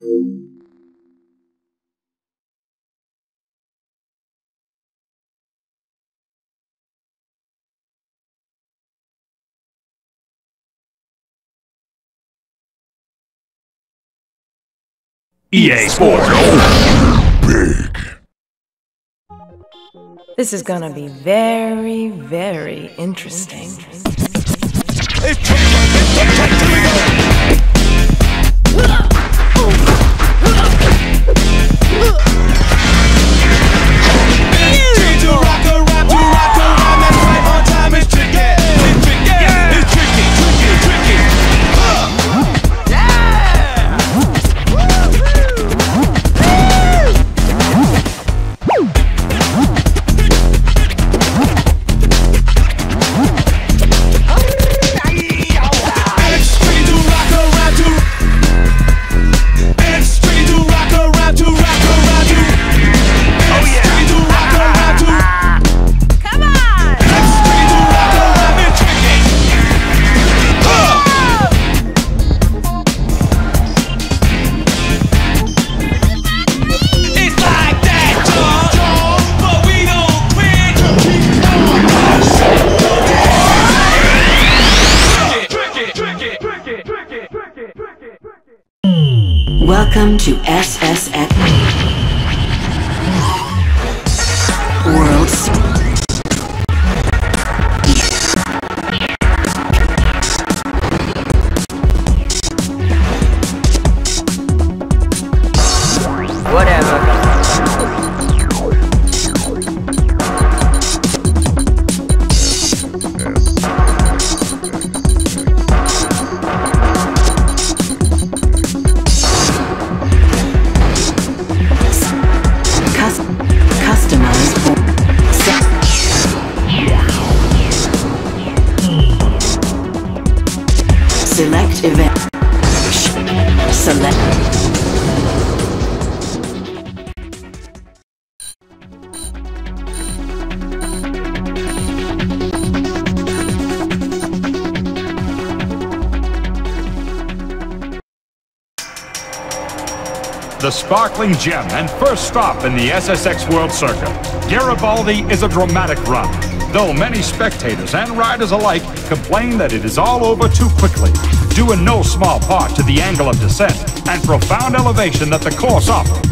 EA Sports. Big. This is gonna be very, very interesting. Welcome to SSX sparkling gem and first stop in the SSX World Circuit. Garibaldi is a dramatic run, though many spectators and riders alike complain that it is all over too quickly, due in no small part to the angle of descent and profound elevation that the course offers.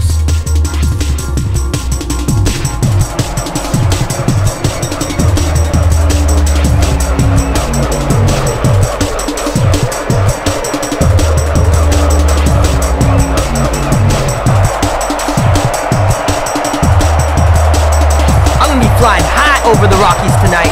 Over the Rockies tonight.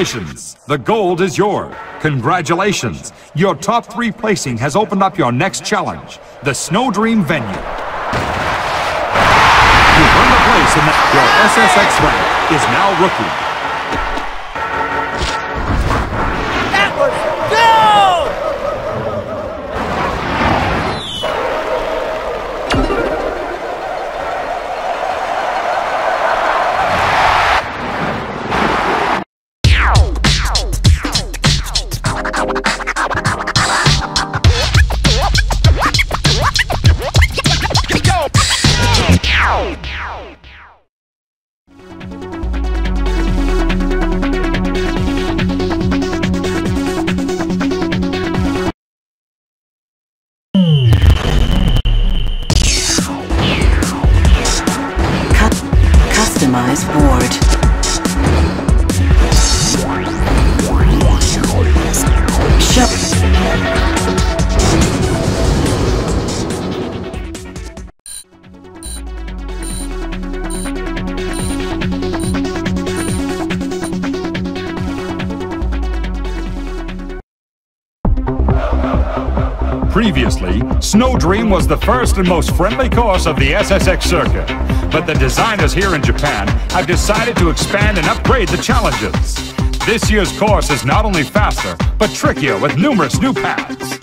Congratulations! The gold is yours. Congratulations! Your top three placing has opened up your next challenge, the Snowdream venue. You've earned a place in the... Your SSX rank is now rookie. Was the first and most friendly course of the SSX circuit. But the designers here in Japan have decided to expand and upgrade the challenges. This year's course is not only faster, but trickier with numerous new paths.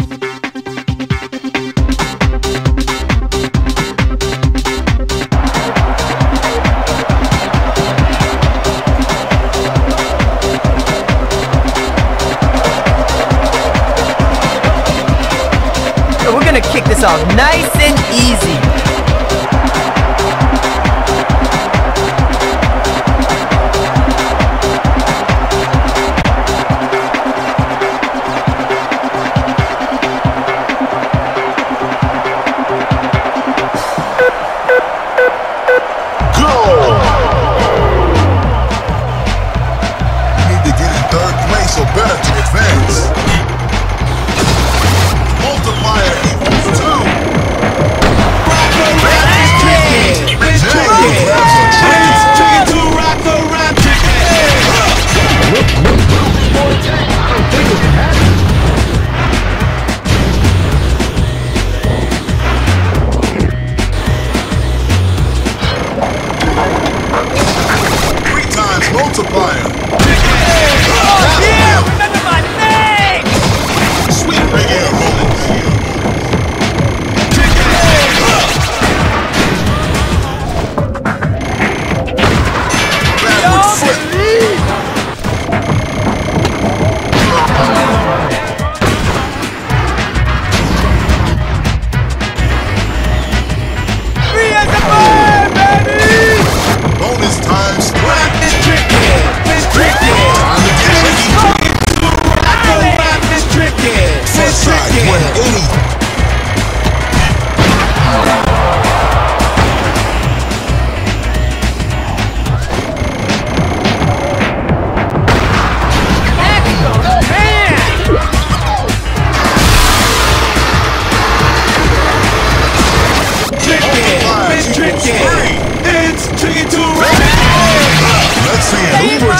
This off nice and easy.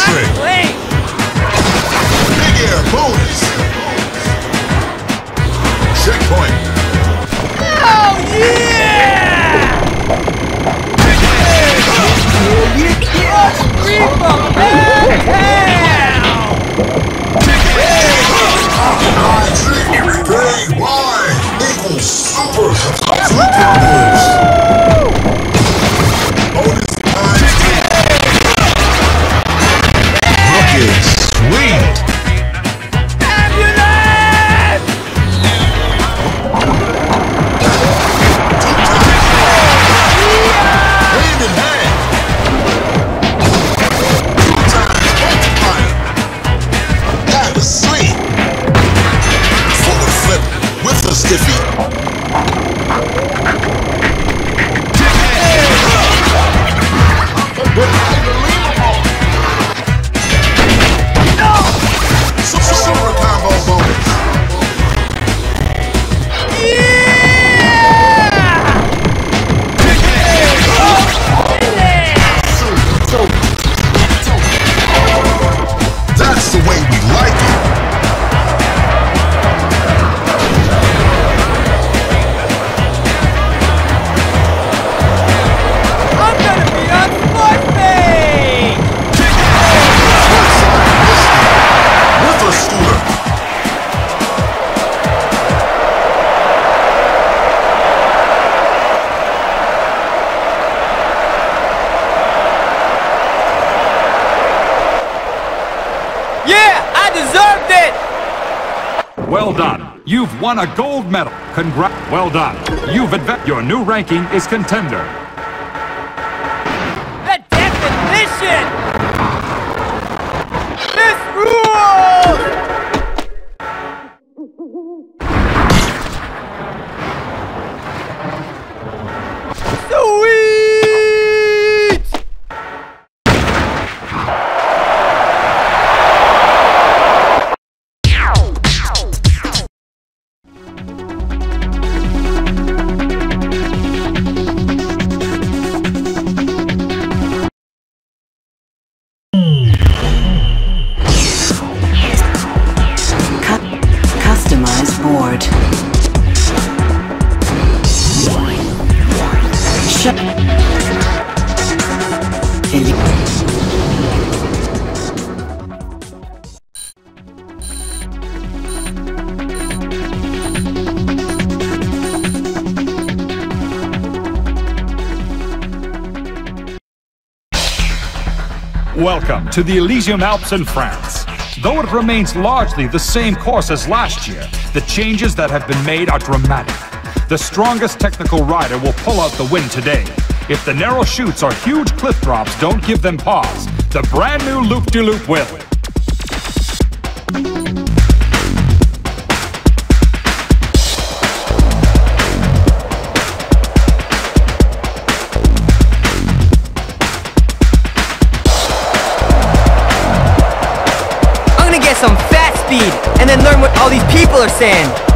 trick. Won a gold medal. Congra- Well done. You've advanced. Your new ranking is contender. To the Elysium Alps in France. Though it remains largely the same course as last year, the changes that have been made are dramatic. The strongest technical rider will pull out the win today. If the narrow chutes or huge cliff drops don't give them pause, the brand new loop-de-loop will. Learn what all these people are saying.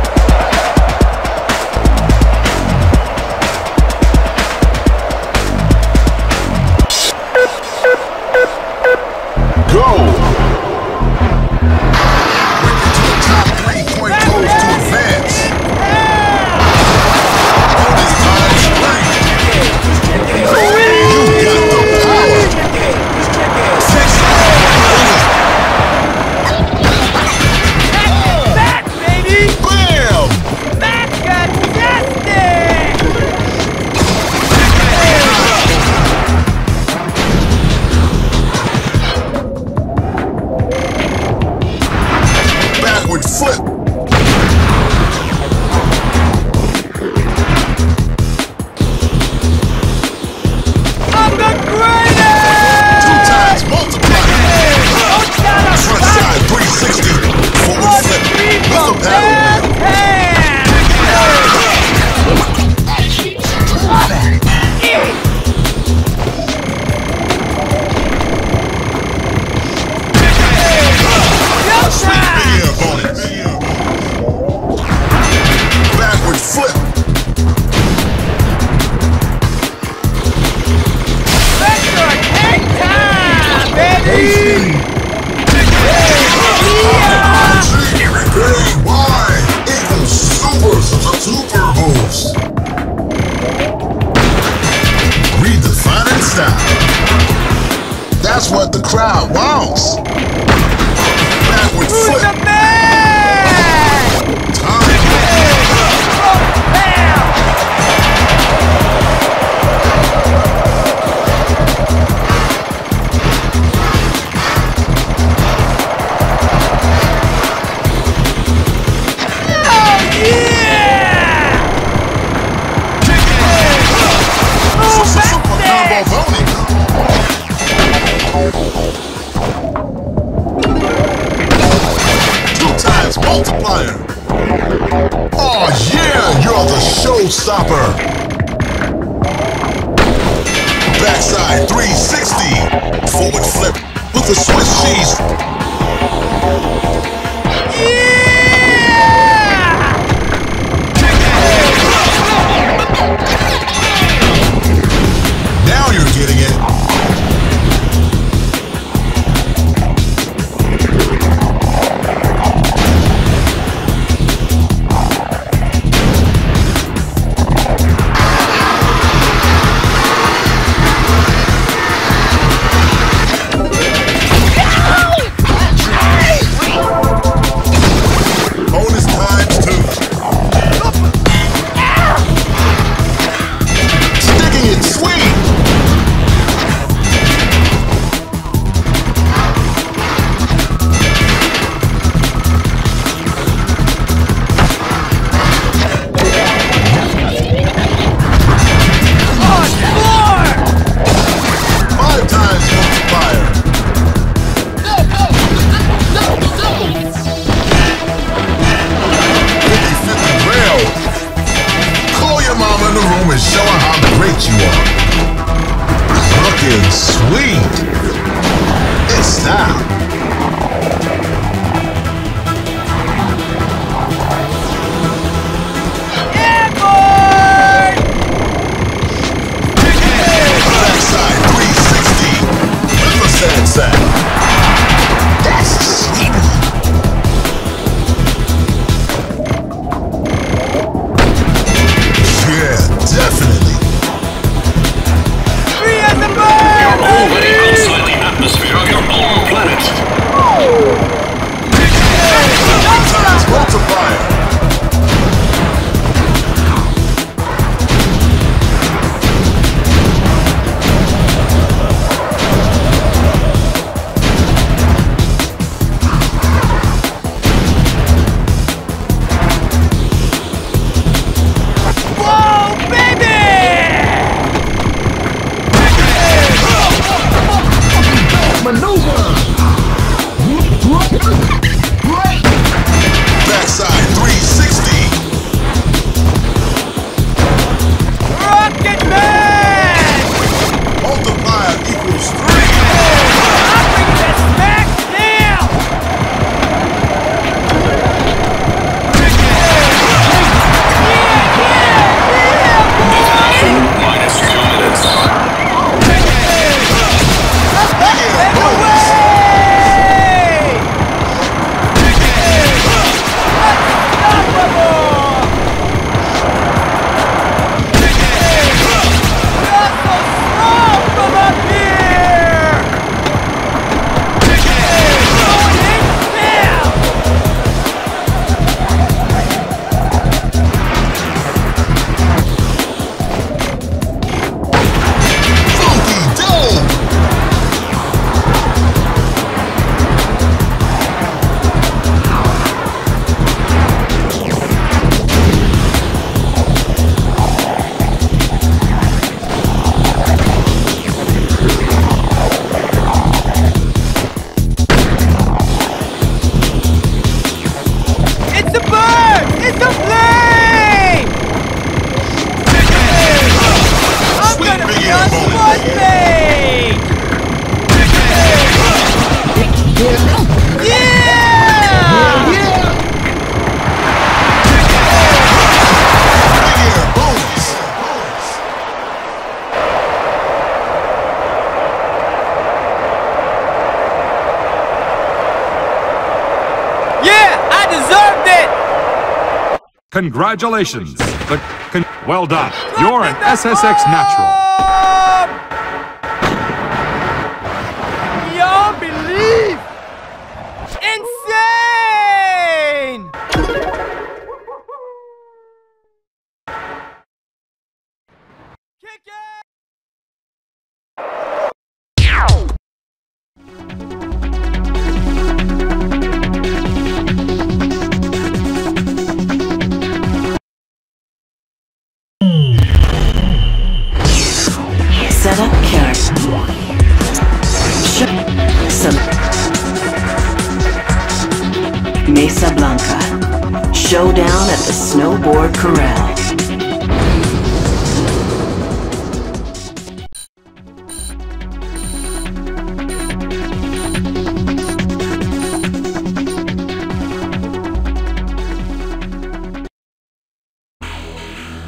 Congratulations. The con- well done. You're an SSX natural.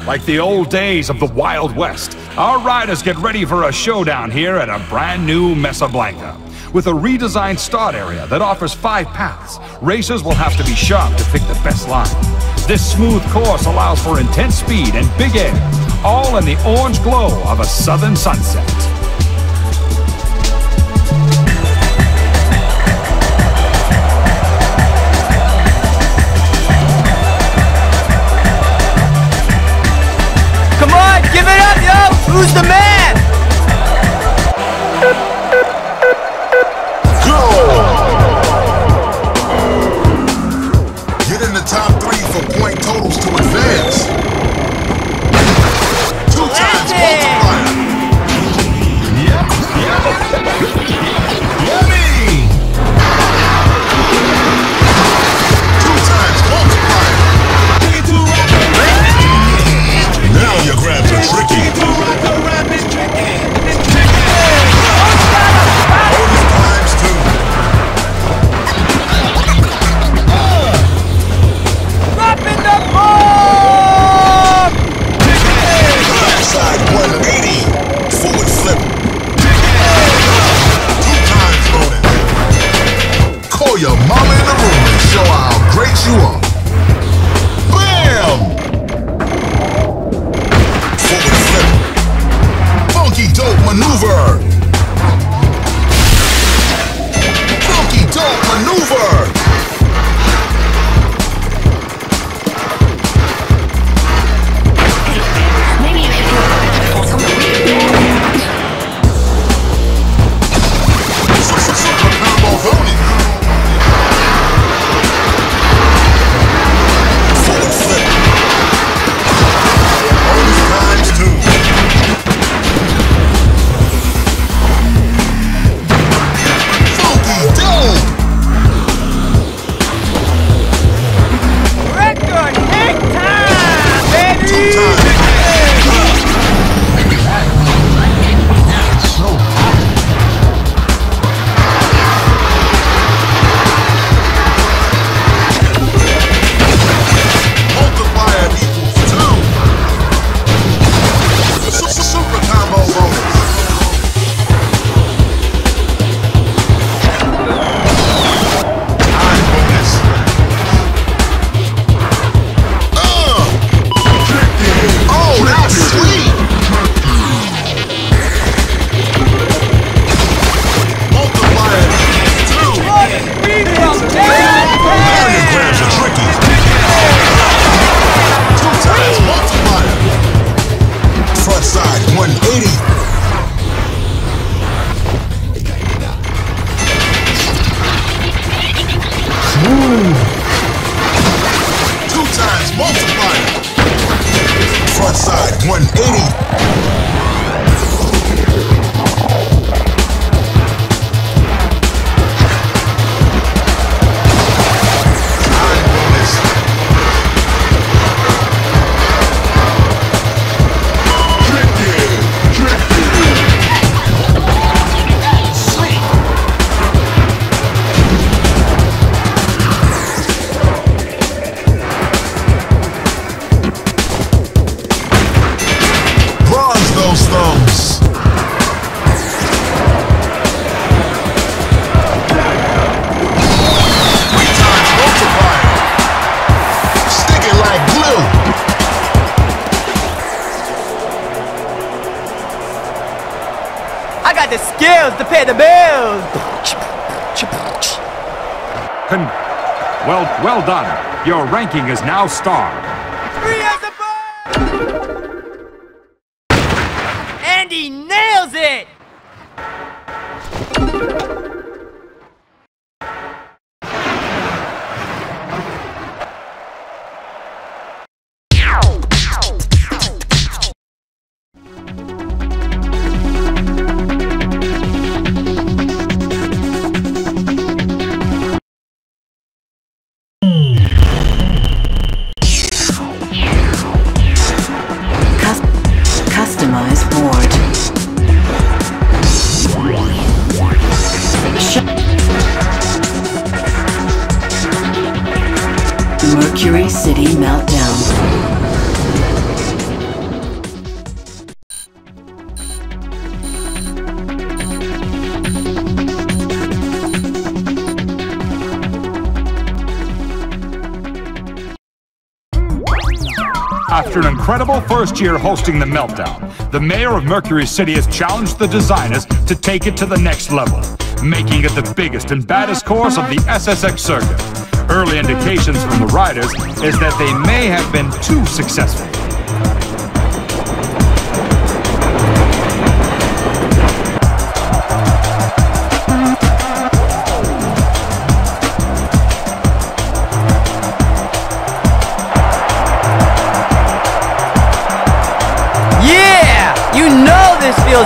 Like the old days of the Wild West, our riders get ready for a showdown here at a brand new Mesablanca. With a redesigned start area that offers five paths, racers will have to be sharp to pick the best line. This smooth course allows for intense speed and big air, all in the orange glow of a southern sunset. Who's the man? You are. Bam! Funky dope maneuver. Ranking is now star. year hosting the meltdown, the mayor of Merqury City has challenged the designers to take it to the next level, making it the biggest and baddest course of the SSX circuit. Early indications from the riders is that they may have been too successful.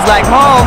like, home.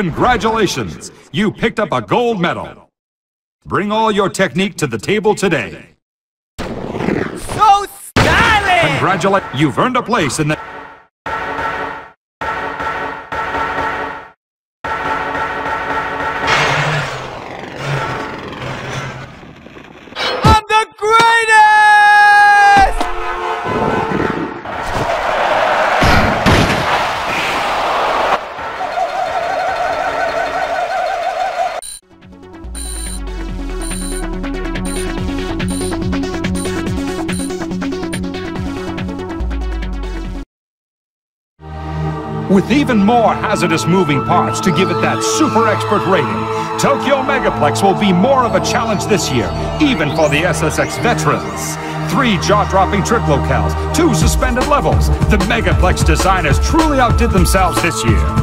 Congratulations! You picked up a gold medal. Bring all your technique to the table today. So stylish! Congratulate. You've earned a place in the. Even more hazardous moving parts to give it that super expert rating, Tokyo Megaplex will be more of a challenge this year, even for the SSX veterans. Three jaw-dropping trick locales, two suspended levels. The Megaplex designers truly outdid themselves this year.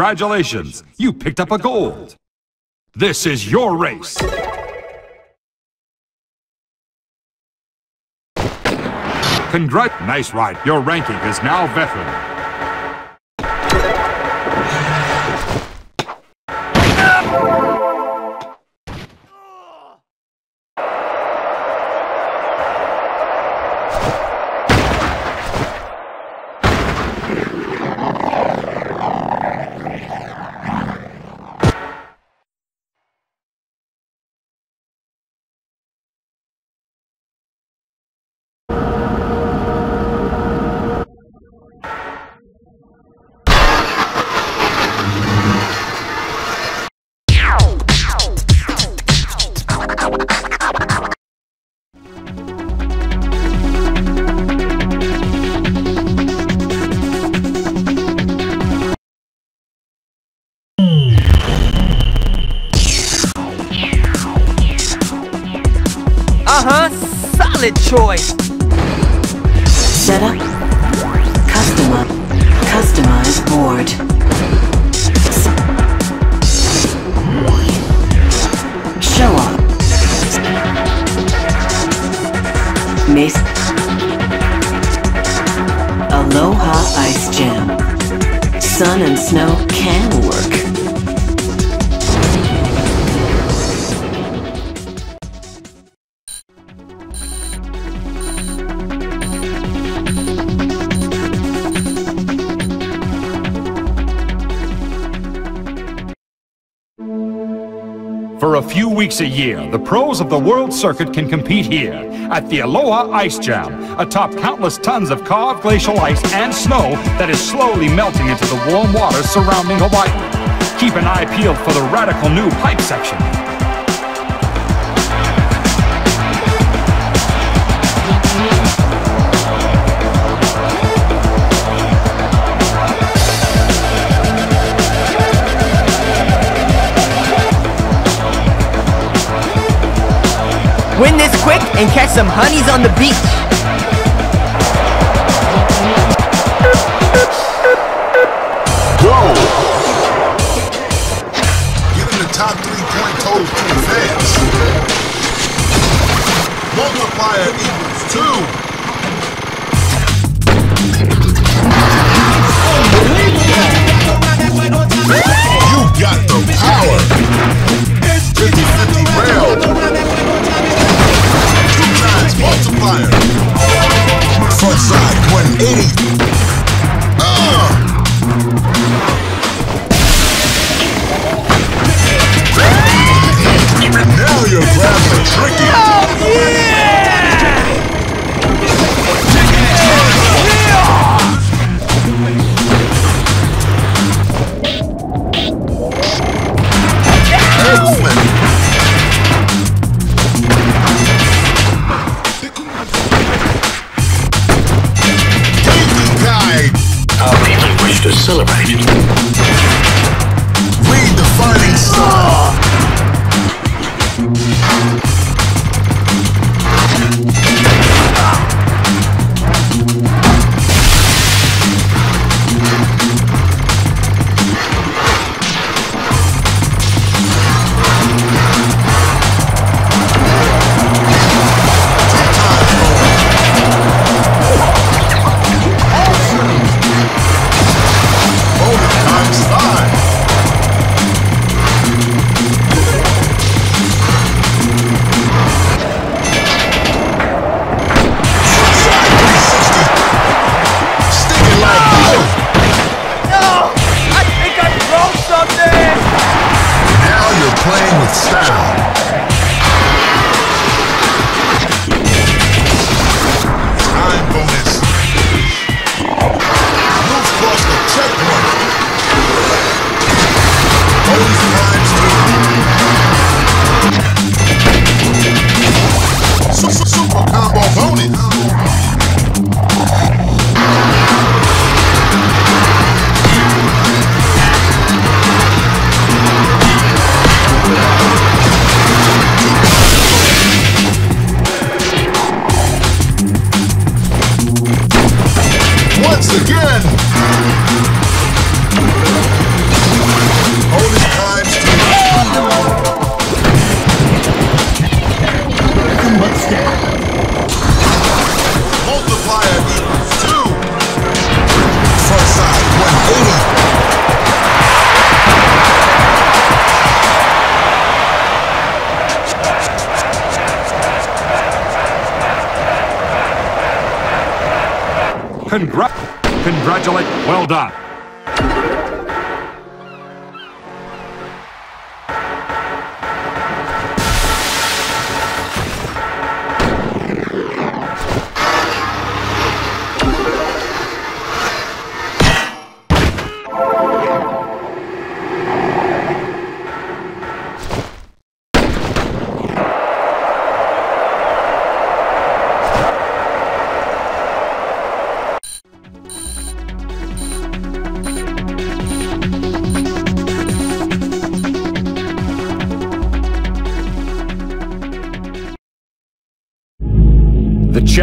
Congratulations, you picked up a gold. This is your race. Congrat- nice ride. Your ranking is now veteran. A year, the pros of the World Circuit can compete here at the Aloha Ice Jam, atop countless tons of carved glacial ice and snow that is slowly melting into the warm waters surrounding Hawaii. Keep an eye peeled for the radical new pipe section. And catch some honeys on the beach!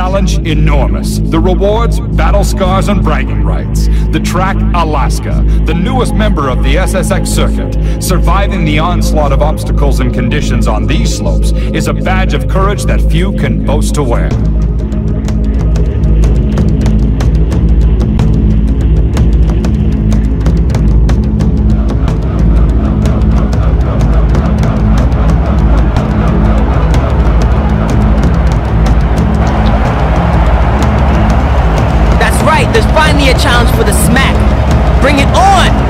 challenge enormous. The rewards, battle scars, and bragging rights. The track, Alaska, the newest member of the SSX circuit. Surviving the onslaught of obstacles and conditions on these slopes is a badge of courage that few can boast to wear. a challenge for the smack. Bring it on!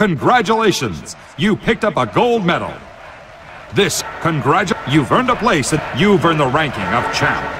Congratulations! You picked up a gold medal. This, congratu- you've earned a place and you've earned the ranking of champ.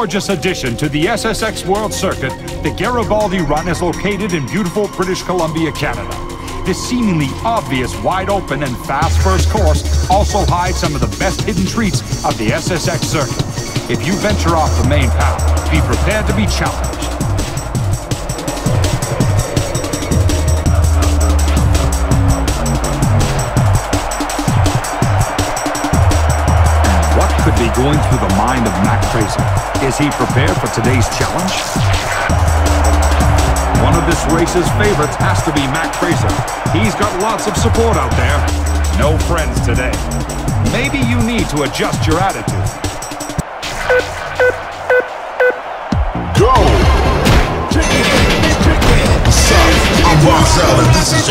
Gorgeous addition to the SSX World Circuit, the Garibaldi Run is located in beautiful British Columbia, Canada. This seemingly obvious wide open and fast first course also hides some of the best hidden treats of the SSX circuit. If you venture off the main path, be prepared to be challenged. Going through the mind of Mac Fraser? Is he prepared for today's challenge? One of this race's favorites has to be Mac Fraser. He's got lots of support out there. No friends today. Maybe you need to adjust your attitude. Go! I'm this is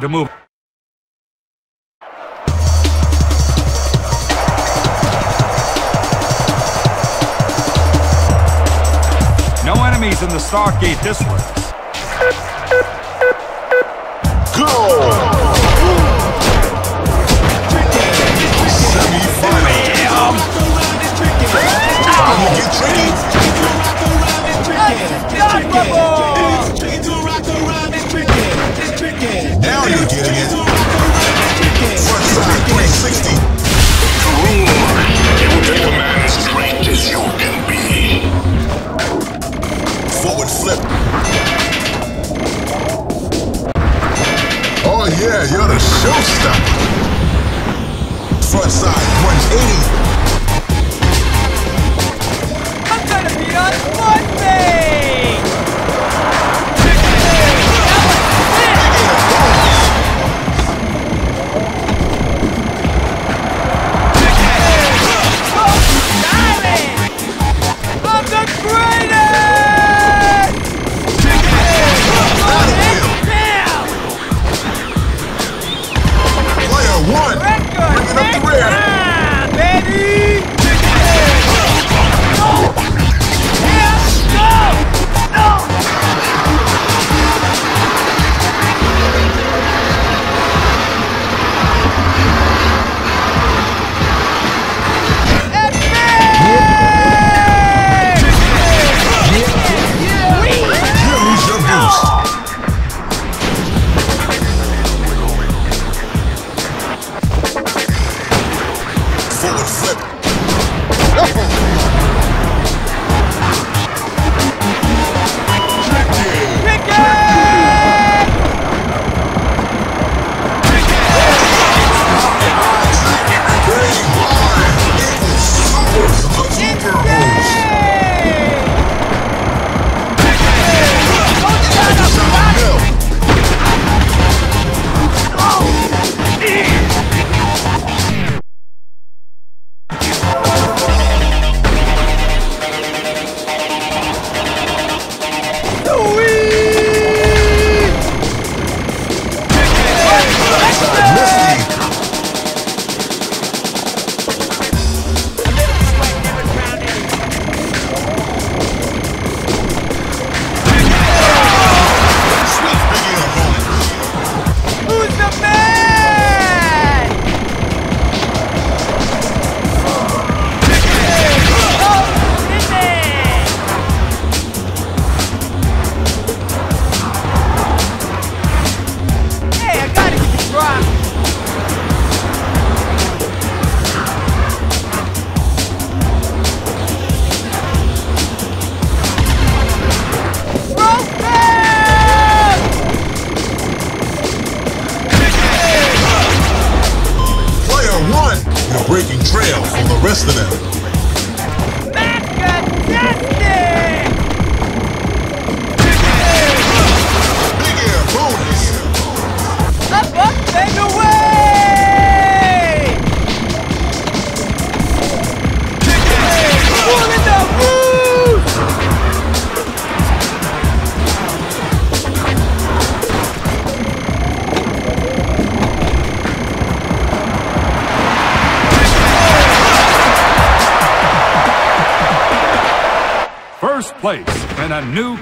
time to move.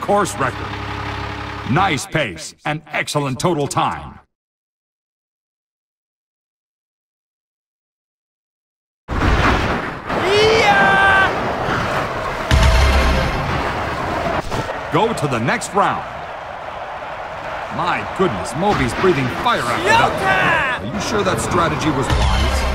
course record. Nice pace and excellent total time. Yeah! Go to the next round. My goodness, Moby's breathing fire out. Are you sure that strategy was wise?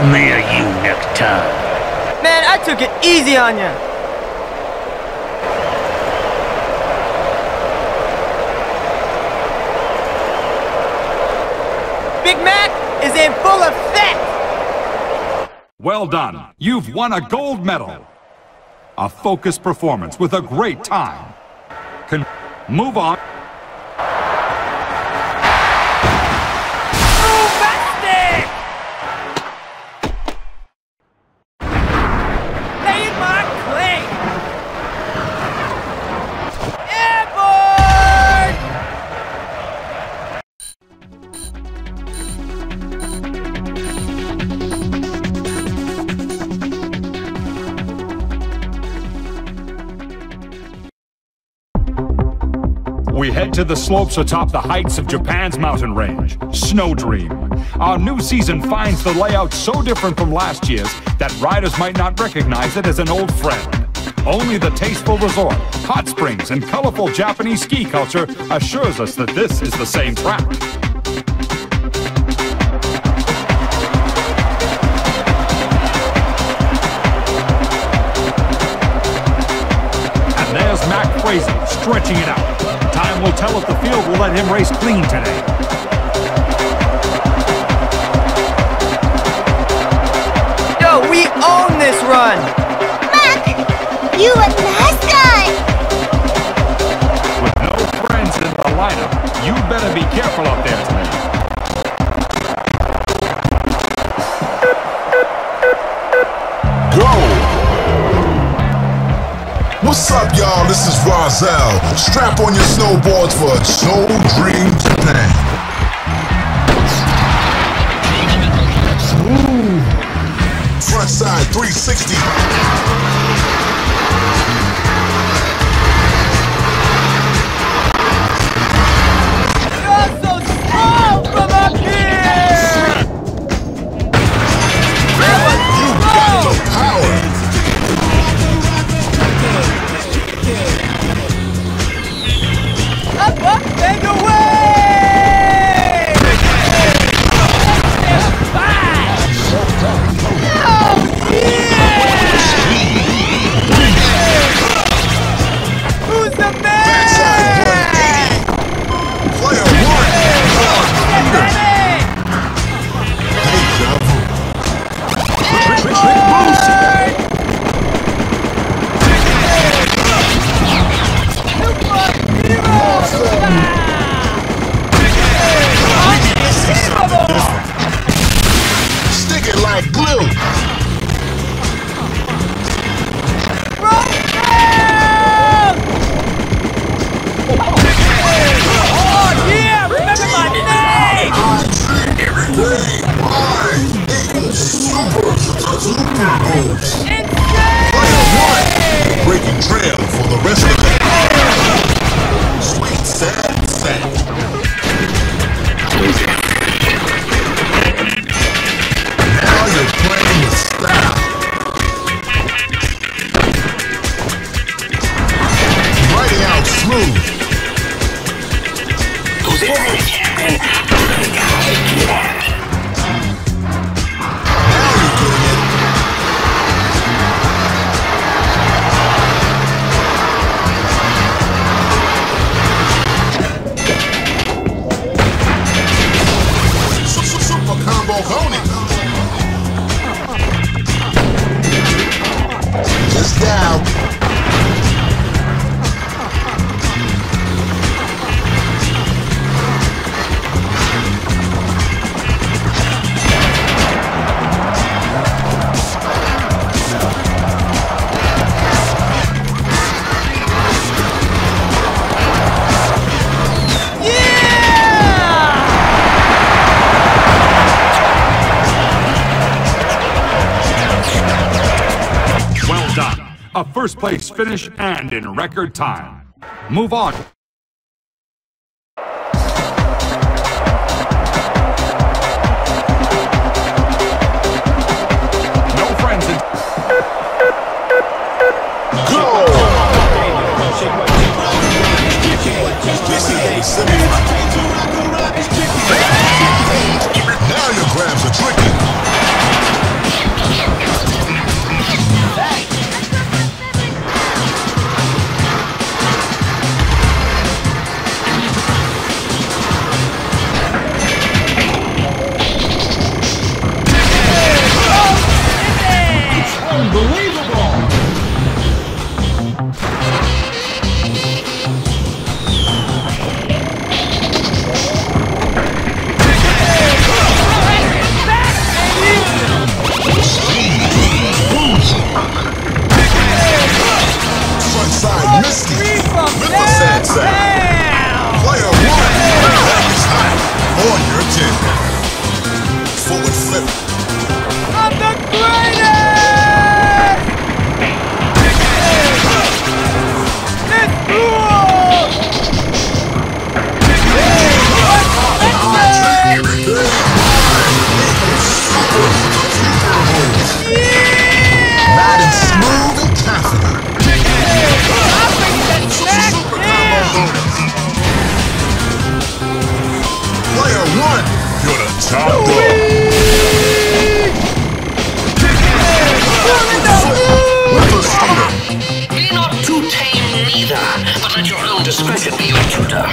I'm smear you next time. Man, I took it easy on you. Big Mac is in full effect! Well done. You've won a gold medal. A focused performance with a great time. Can move on. To the slopes atop the heights of Japan's mountain range, Snowdream. Our new season finds the layout so different from last year's that riders might not recognize it as an old friend. Only the tasteful resort, hot springs, and colorful Japanese ski culture assures us that this is the same track. And there's Mac Fraser stretching it out. Time will tell if the field will let him race clean today. Yo, we own this run! You a nice guy! With no friends in the lineup, you better be careful out there today. this is Rahzel. Strap on your snowboards for a snow dream Japan. Ooh. Front side 360. first place finish and in record time. Move on. No friends in Go! Now your grabs are tricky. Attention! Be not too tame neither, but let your own discretion be your tutor.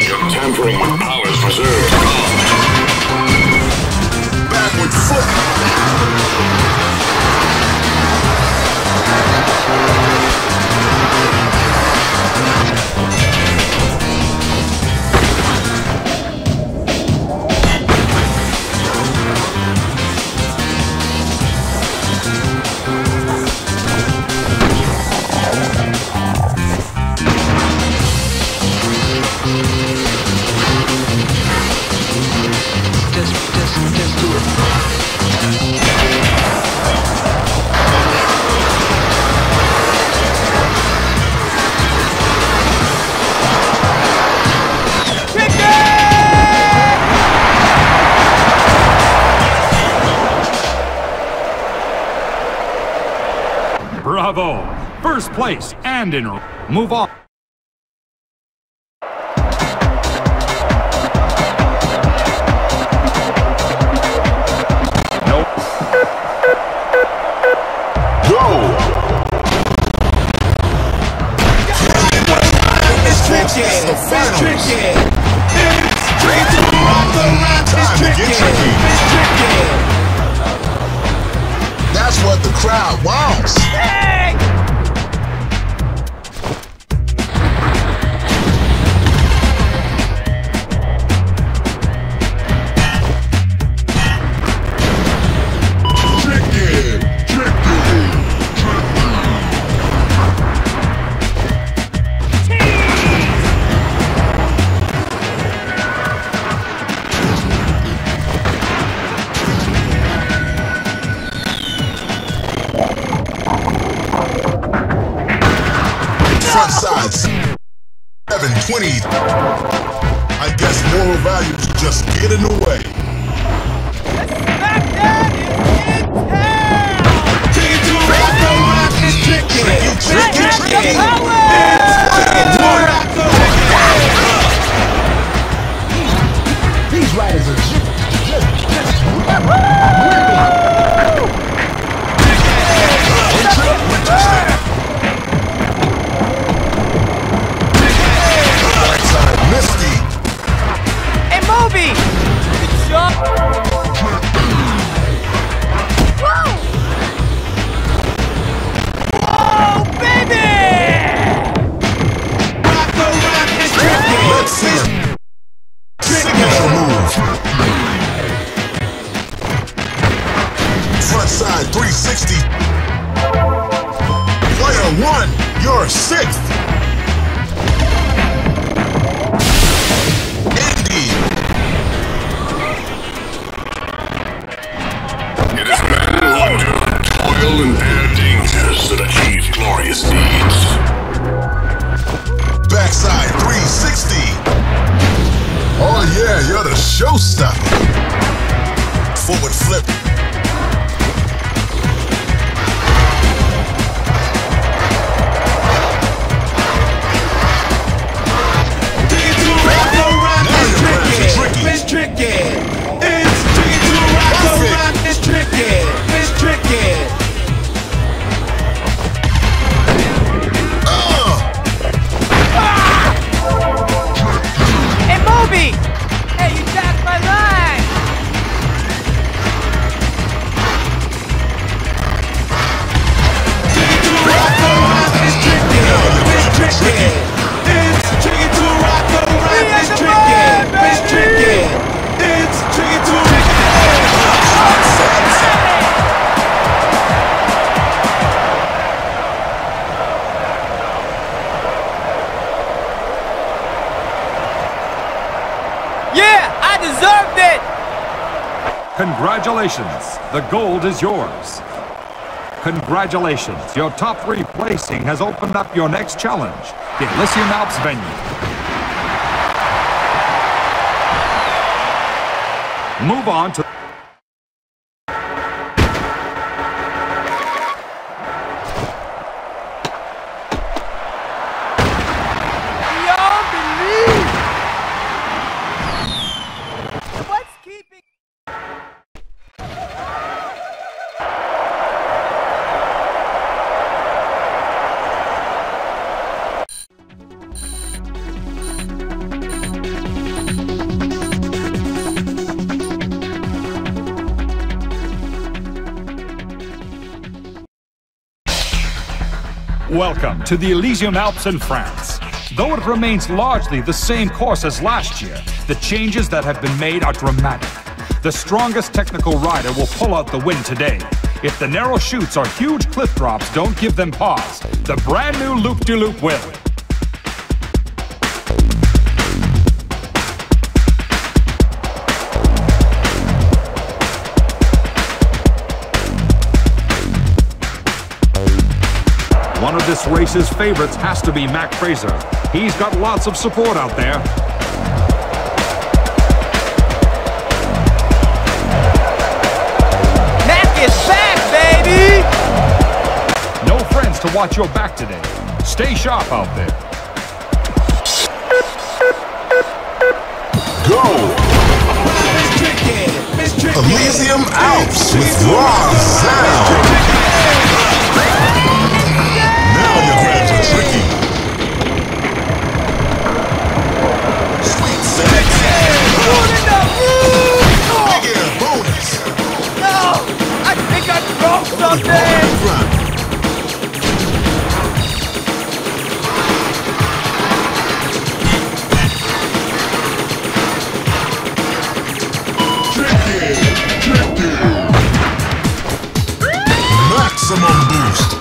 You're tampering with powers reserved. Backward foot! And. Move on. The gold is yours. Congratulations. Your top three placing has opened up your next challenge, the Elysium Alps venue. Move on to to the Elysium Alps in France. Though it remains largely the same course as last year, the changes that have been made are dramatic. The strongest technical rider will pull out the win today. If the narrow chutes or huge cliff drops don't give them pause, the brand new loop-de-loop will. One of this race's favorites has to be Mac Fraser. He's got lots of support out there. Mac is back, baby. No friends to watch your back today. Stay sharp out there. Go! Miss Tricky, Miss Tricky. Elysium Alps with raw sound. Maximum boost.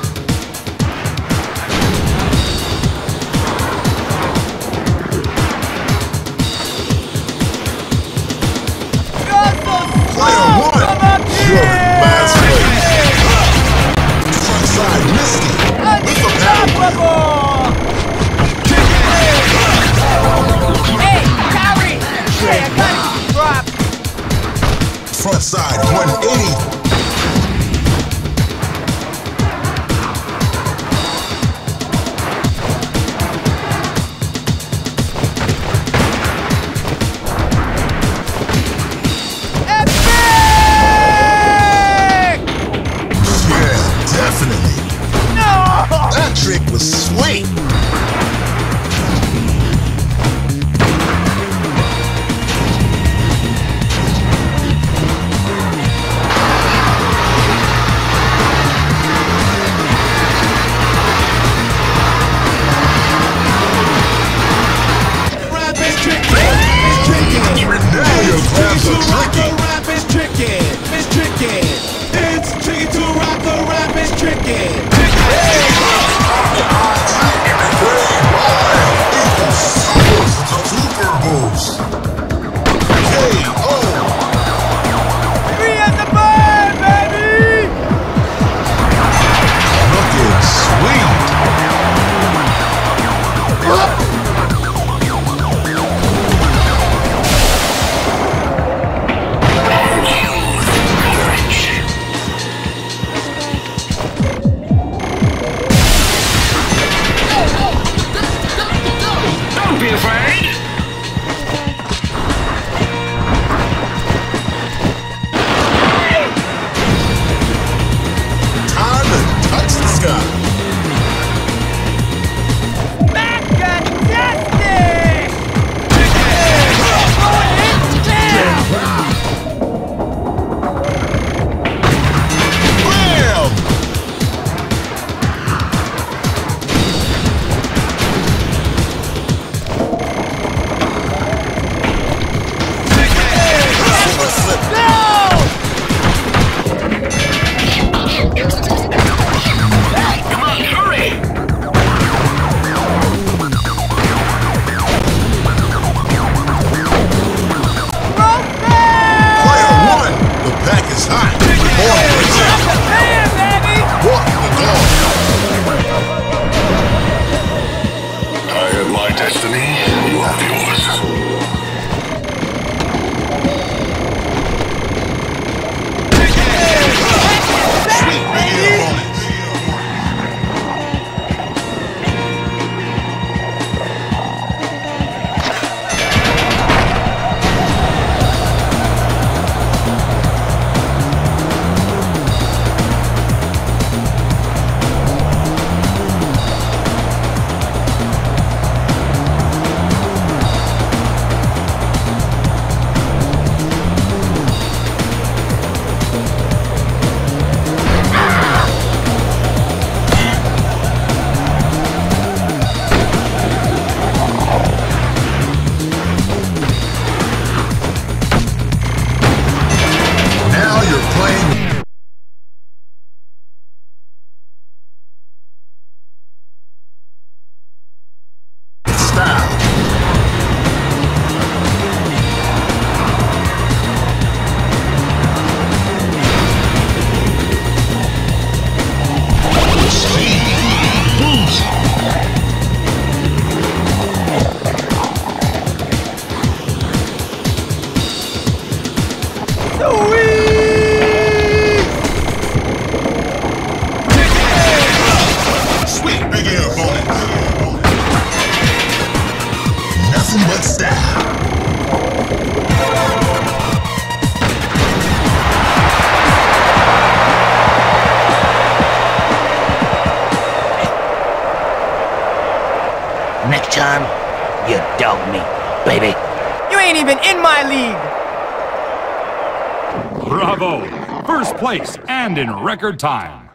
place and in record time.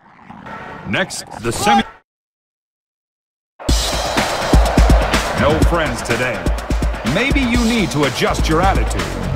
Next, the semi... No friends today. Maybe you need to adjust your attitude.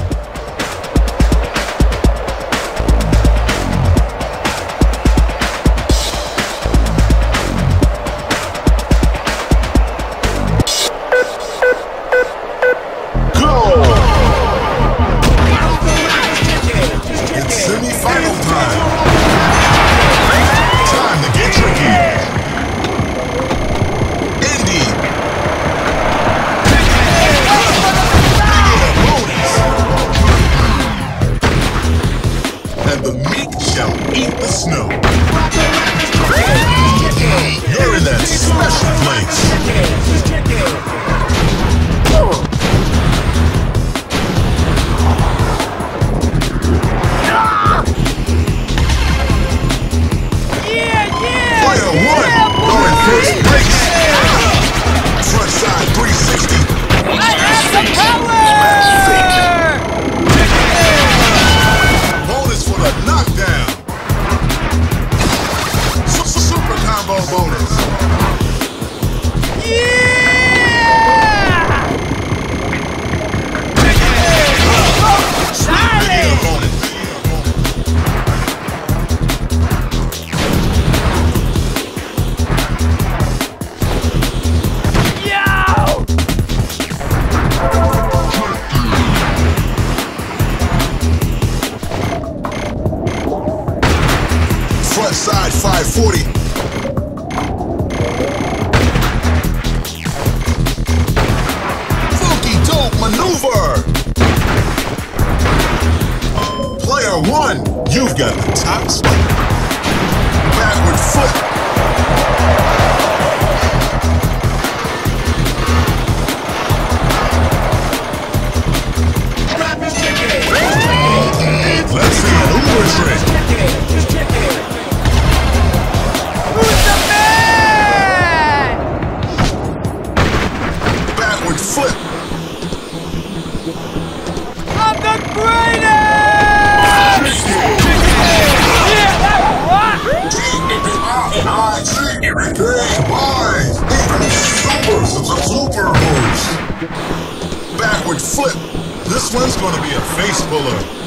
This one's gonna be a face puller.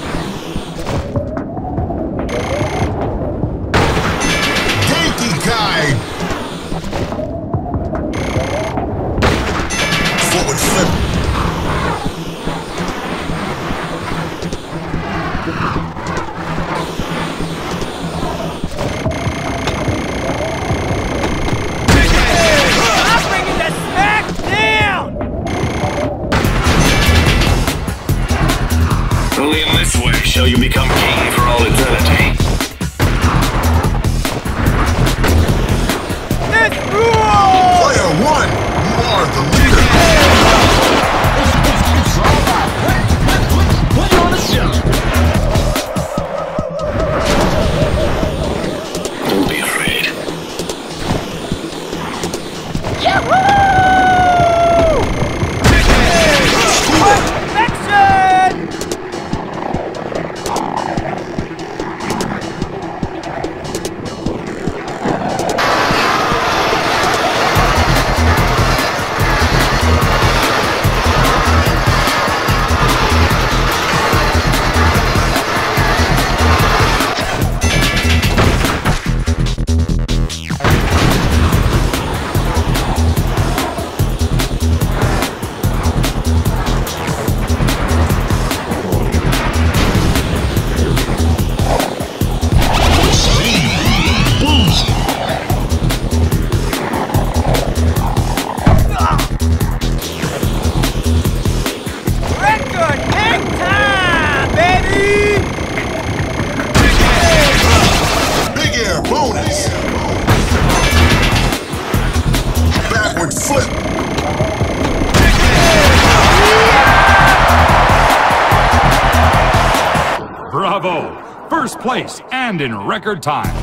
in record time.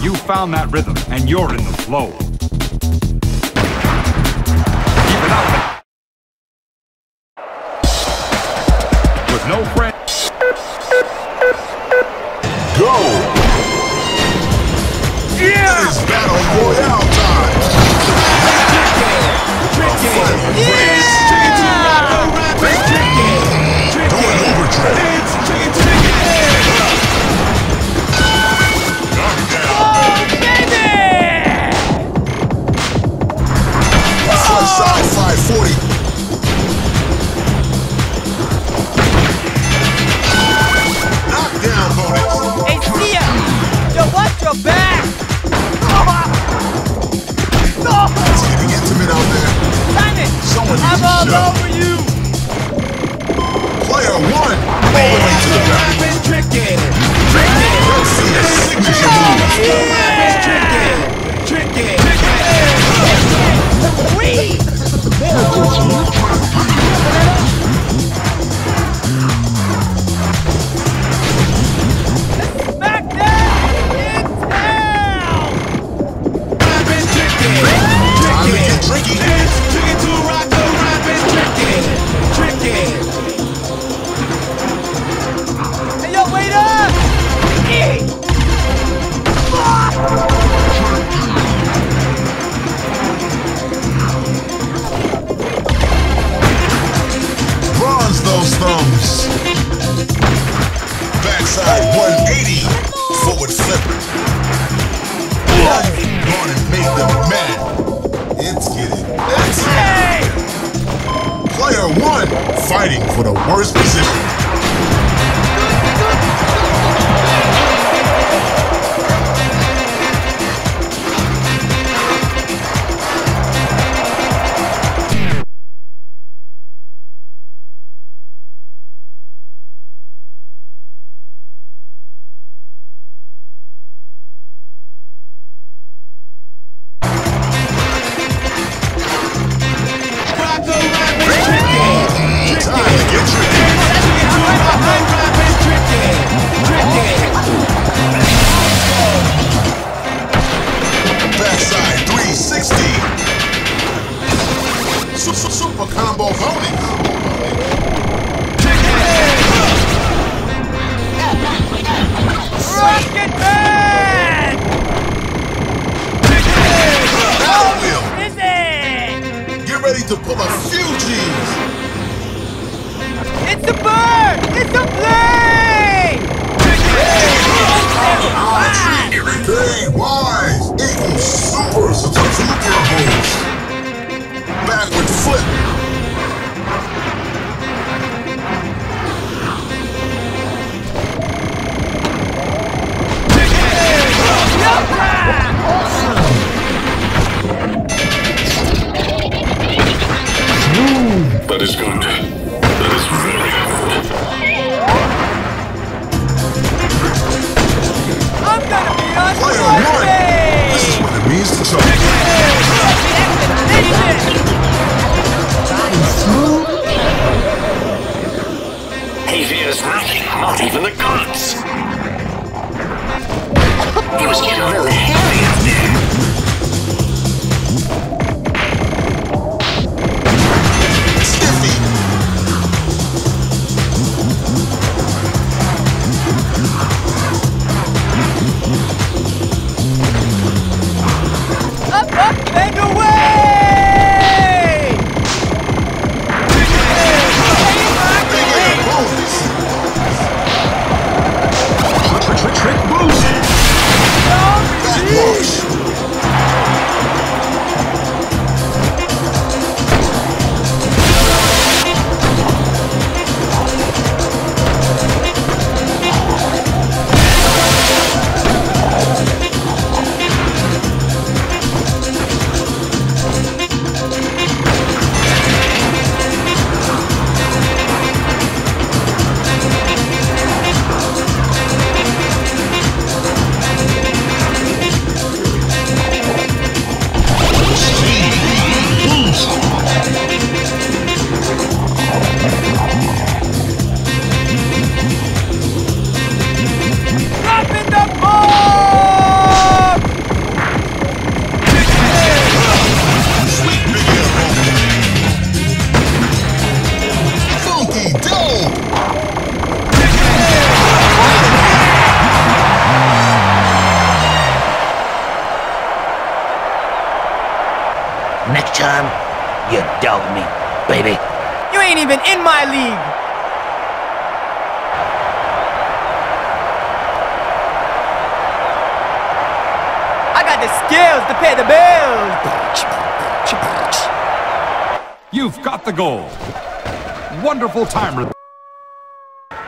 You found that rhythm, and you're in the flow.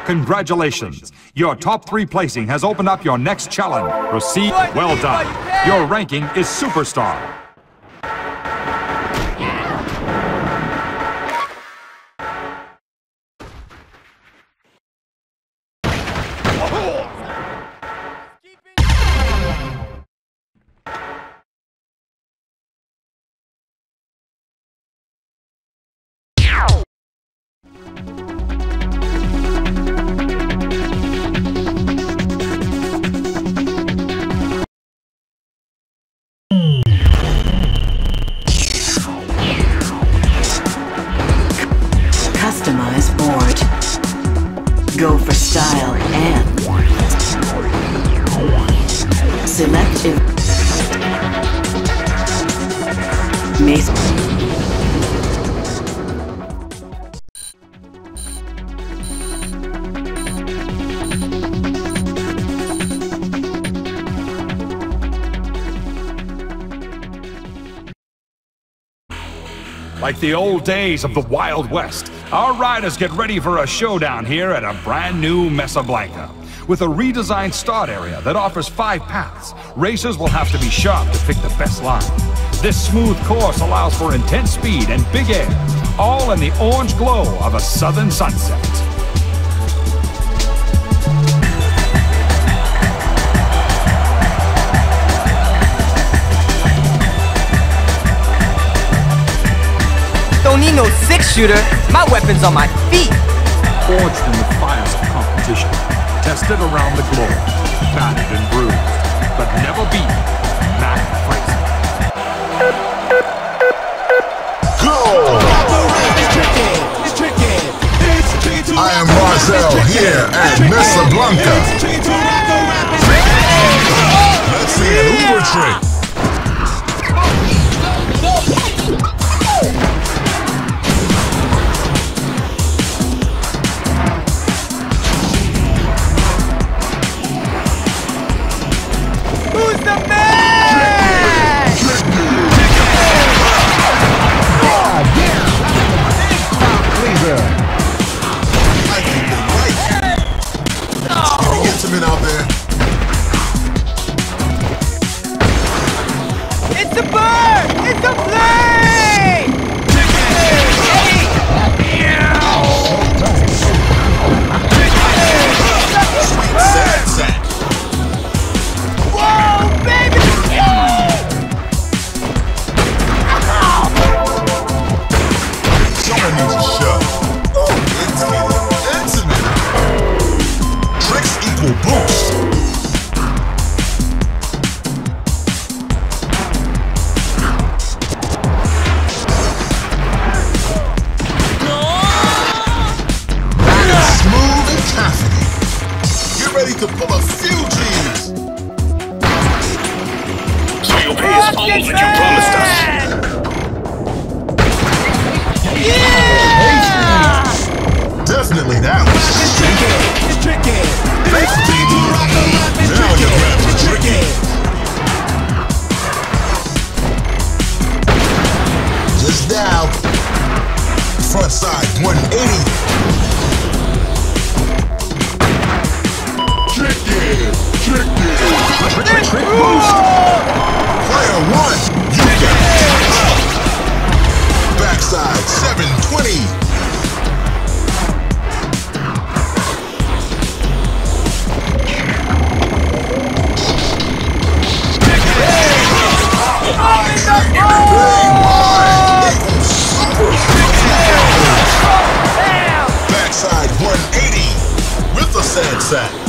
Congratulations. Your top three placing has opened up your next challenge. Proceed. Well done. Your ranking is superstar. Like the old days of the Wild West, our riders get ready for a showdown here at a brand new Mesablanca. With a redesigned start area that offers five paths, racers will have to be sharp to pick the best line. This smooth course allows for intense speed and big air, all in the orange glow of a southern sunset. No six shooter. My weapon's on my feet. Forged in the fires of competition, tested around the globe, battered and bruised, but never beaten. Mac Fraser. Go! I am Rahzel here at. Mesablanca. Let's see an Uber trick. Pull a few G's. So you'll pay us all that you promised us. Definitely that was It's tricky. It's tricky. To rock a rap. It's Now tricky. you're It's tricky. just now. Front side 180. It. Backside 720. Backside 180 with the sand sack.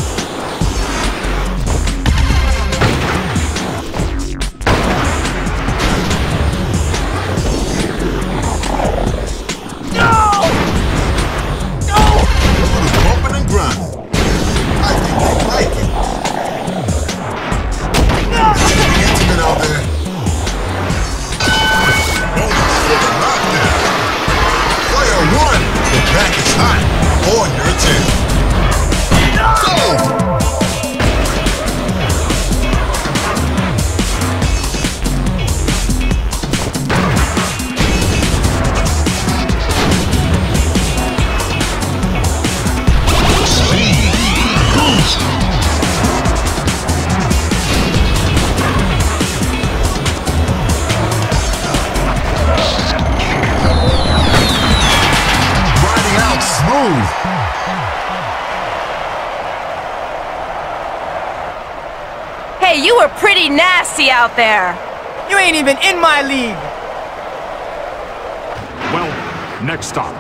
out there. You ain't even in my league. Well, next stop,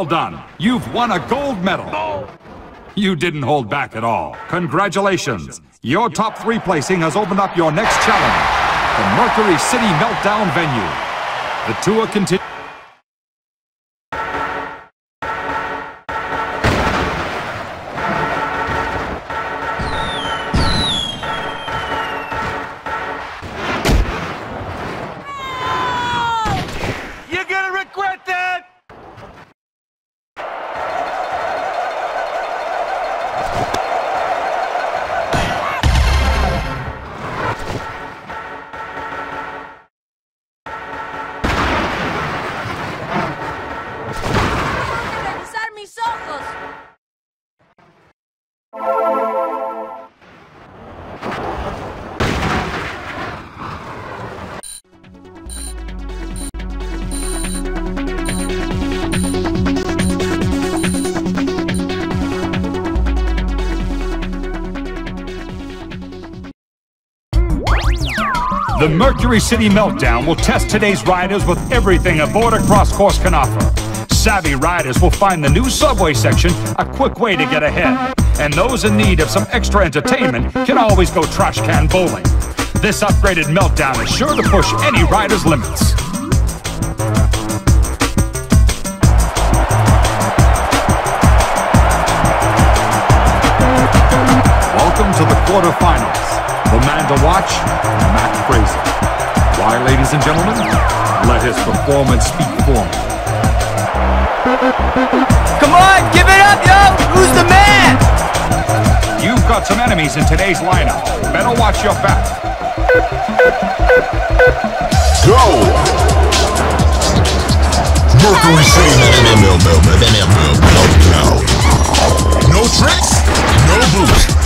Well done. You've won a gold medal. You didn't hold back at all. Congratulations. Your top three placing has opened up your next challenge, the Merqury City Meltdown venue. The tour continues. Merqury City Meltdown will test today's riders with everything a border cross course can offer. Savvy riders will find the new subway section a quick way to get ahead. And those in need of some extra entertainment can always go trash can bowling. This upgraded Meltdown is sure to push any rider's limits. Welcome to the quarterfinals. The man to watch. Why, ladies and gentlemen? Let his performance speak for him. Come on, give it up, yo! Who's the man? You've got some enemies in today's lineup. Better watch your back. Go! Merqury City Meltdown. No tricks, no boost.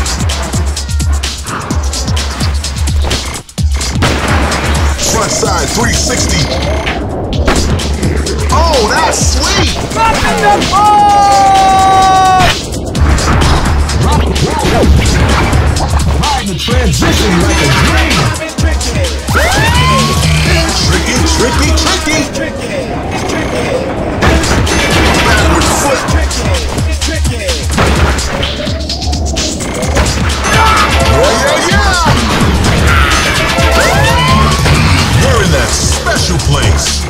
Front side 360. Oh, that's sweet! Dropping the ball! Ride the transition like a dream. Tricky, tricky, tricky. Backward foot. Yeah, yeah, yeah. special place.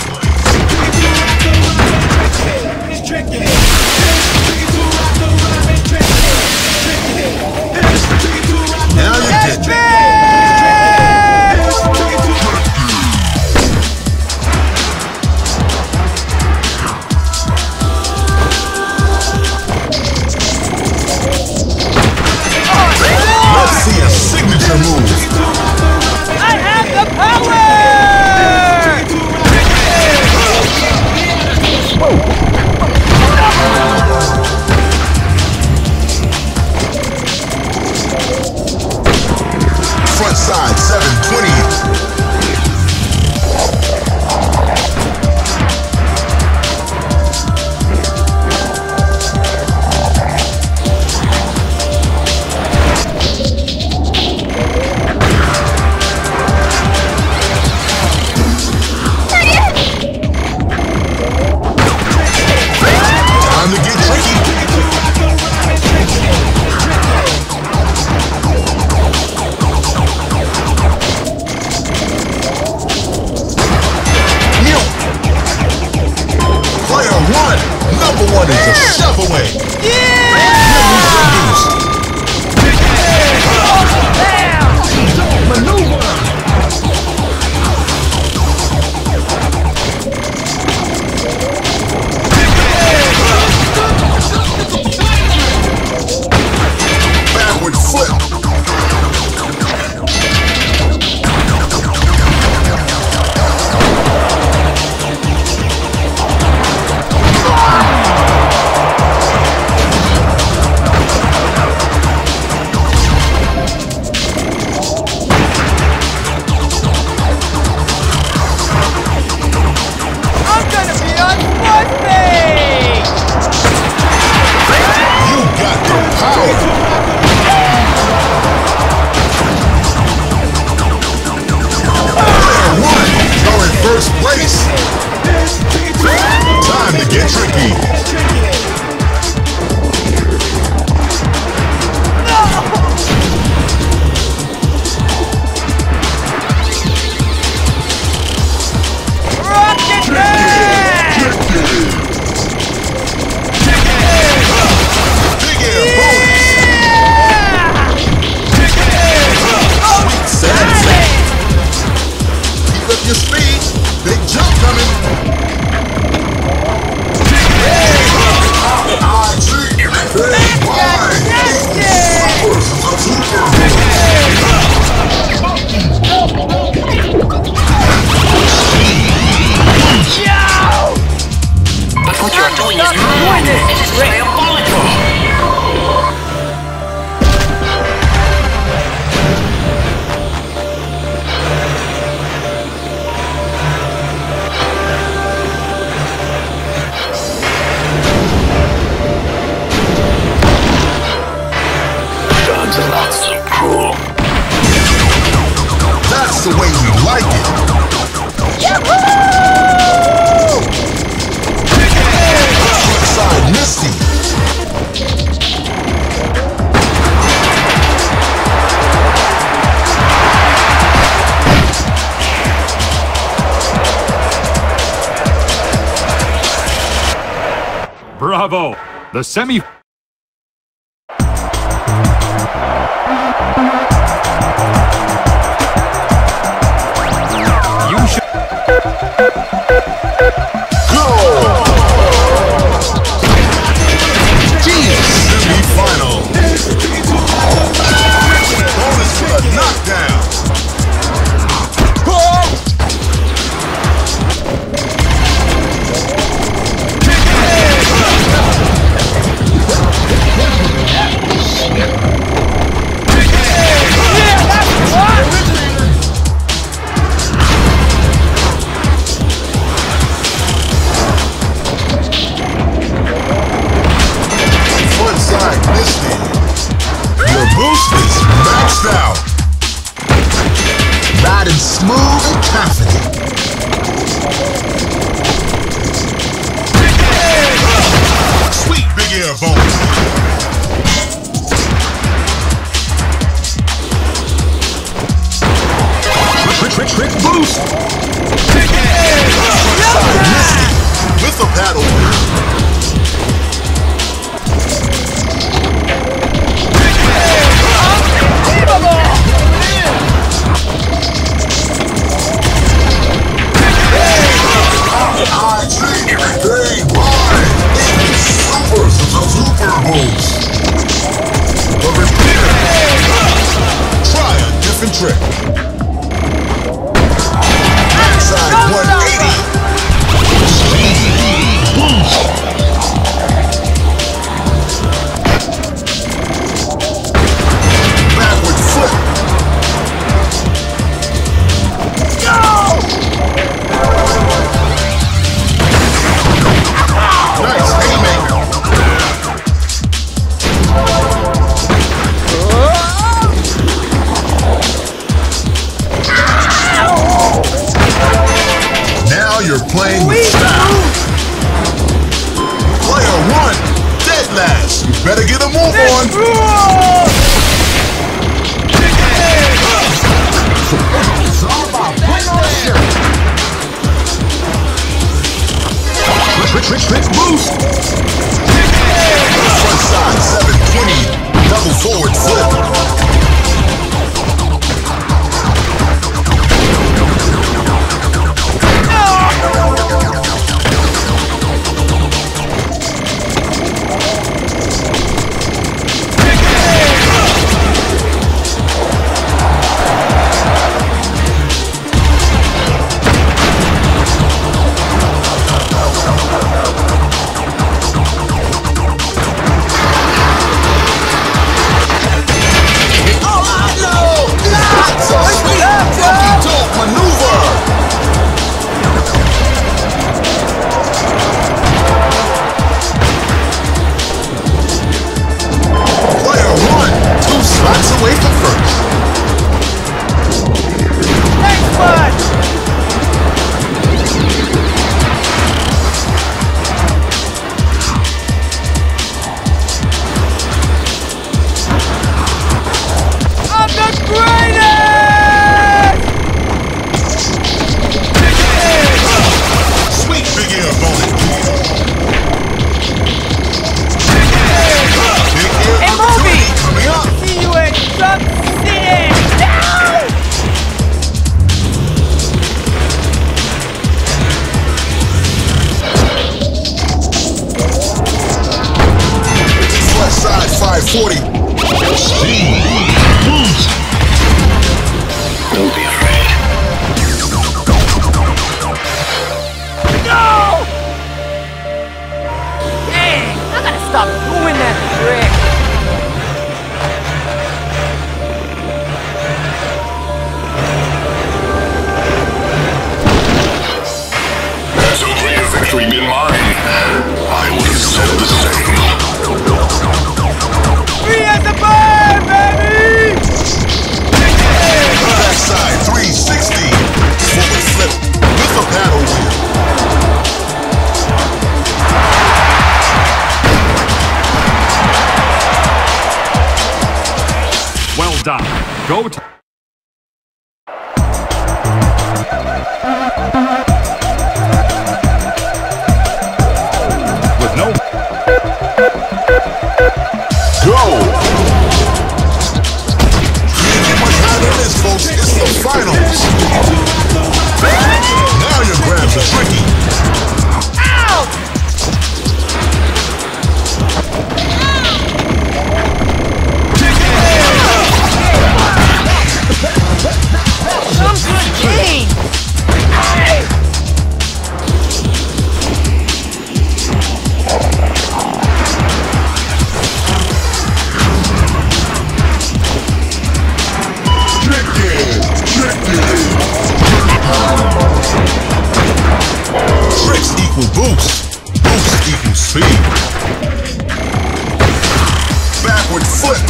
Backward flip.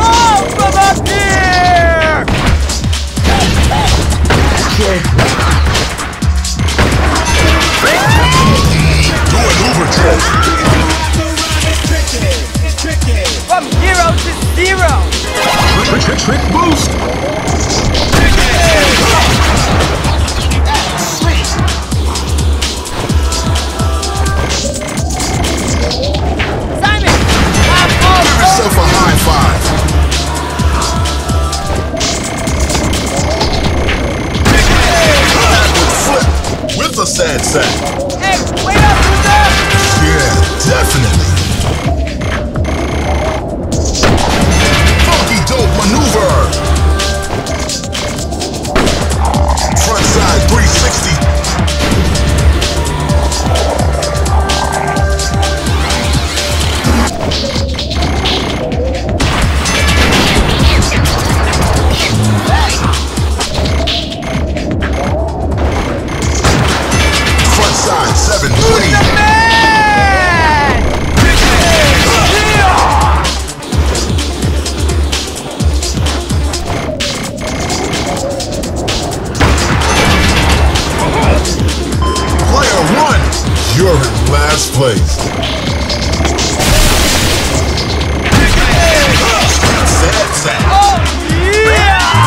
Oh, from up here! Do an trick. From hero to zero. Trick, trick, trick, boost. All Give yourself a high five. Backward flip with a sad sack. Hey, wait up, loser! Yeah, definitely. Funky dope maneuver. Front side 360. Last place.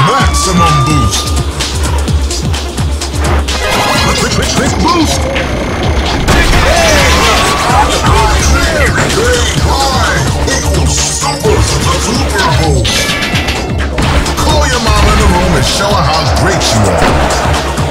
Maximum boost. Boost. High equals super, super. Call your mom in the room and show her how great you are.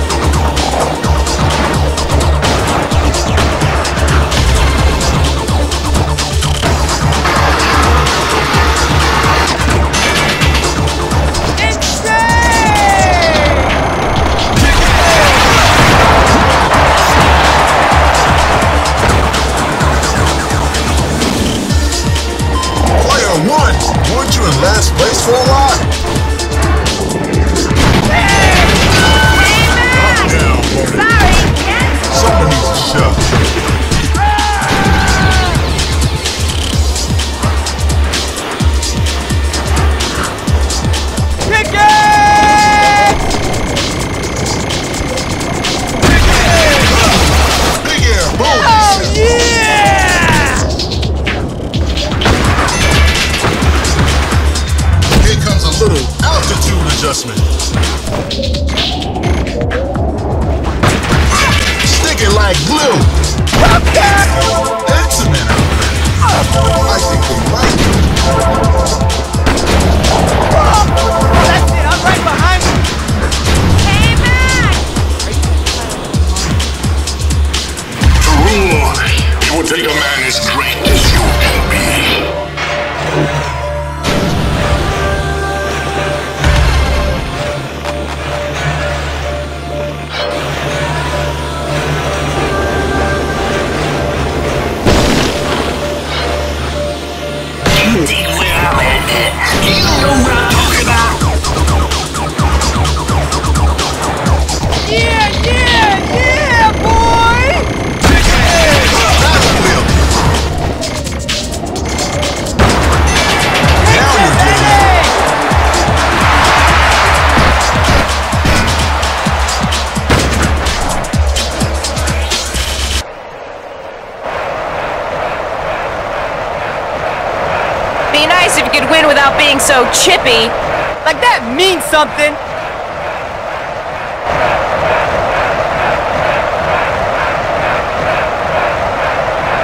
Something.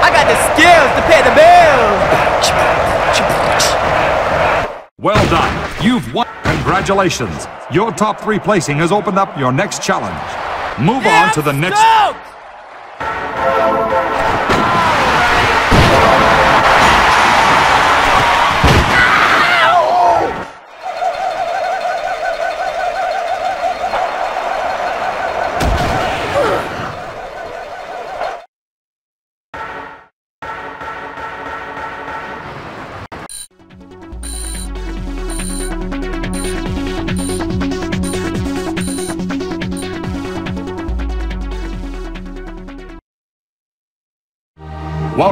I got the skills to pay the bills. Well done. You've won. Congratulations. Your top three placing has opened up your next challenge. Move on to the next.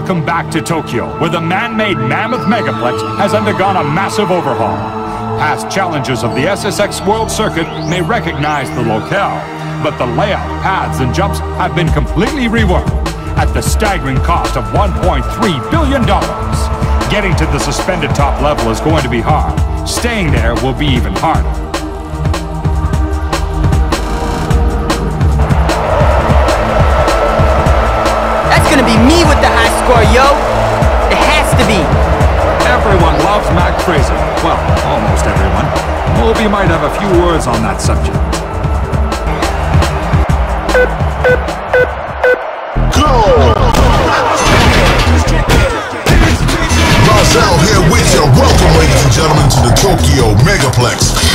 Welcome back to Tokyo, where the man-made Mammoth Megaplex has undergone a massive overhaul. Past challenges of the SSX World Circuit may recognize the locale, but the layout, paths, and jumps have been completely reworked at the staggering cost of $1.3 billion. Getting to the suspended top level is going to be hard. Staying there will be even harder. That's gonna be me score, yo. It has to be. Everyone loves Mac Fraser. Well, almost everyone. Moby might have a few words on that subject. Go! Rahzel here with you. Welcome, ladies and gentlemen, to the Tokyo Megaplex.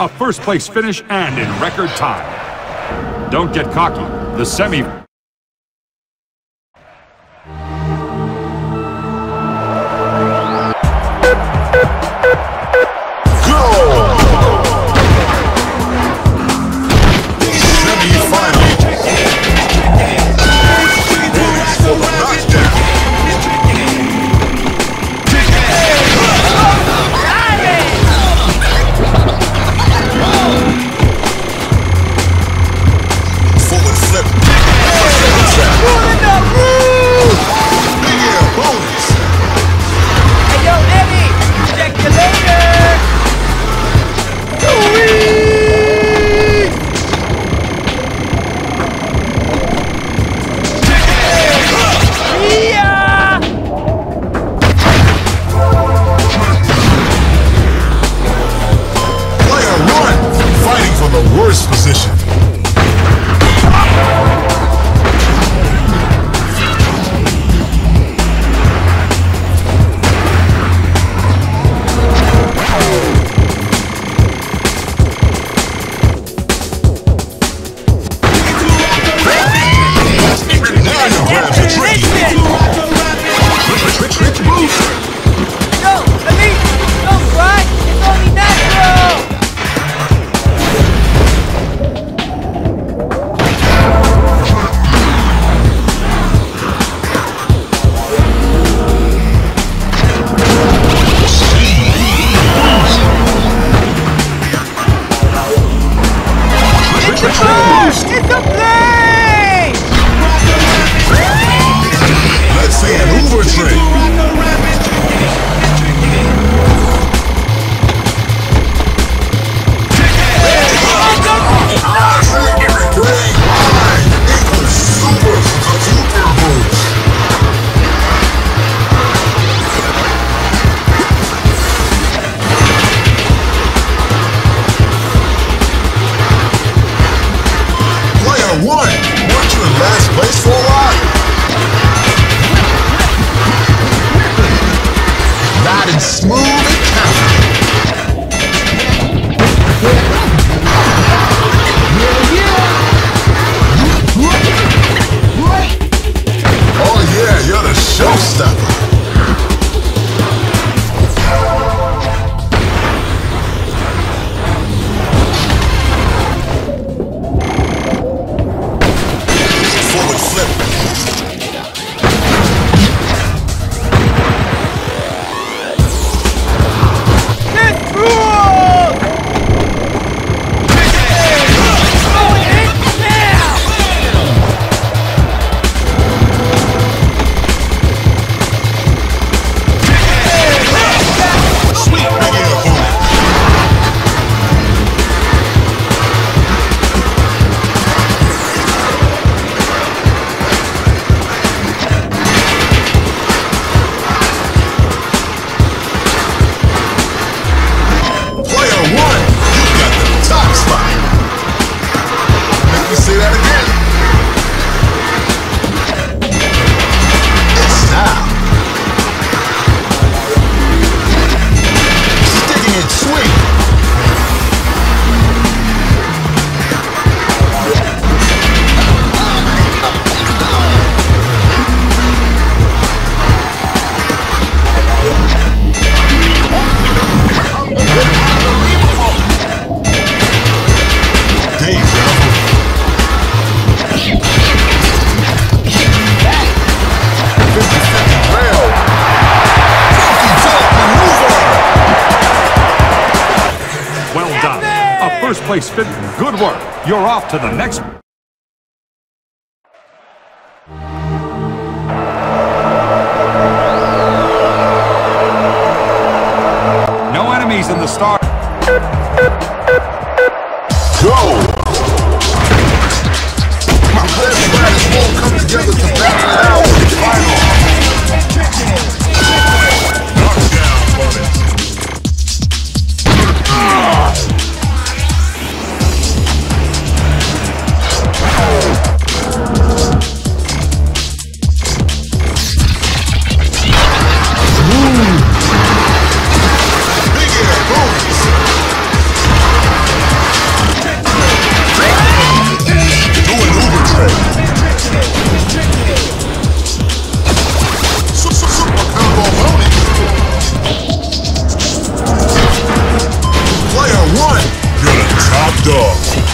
a first place finish and in record time. Don't get cocky. The semi War.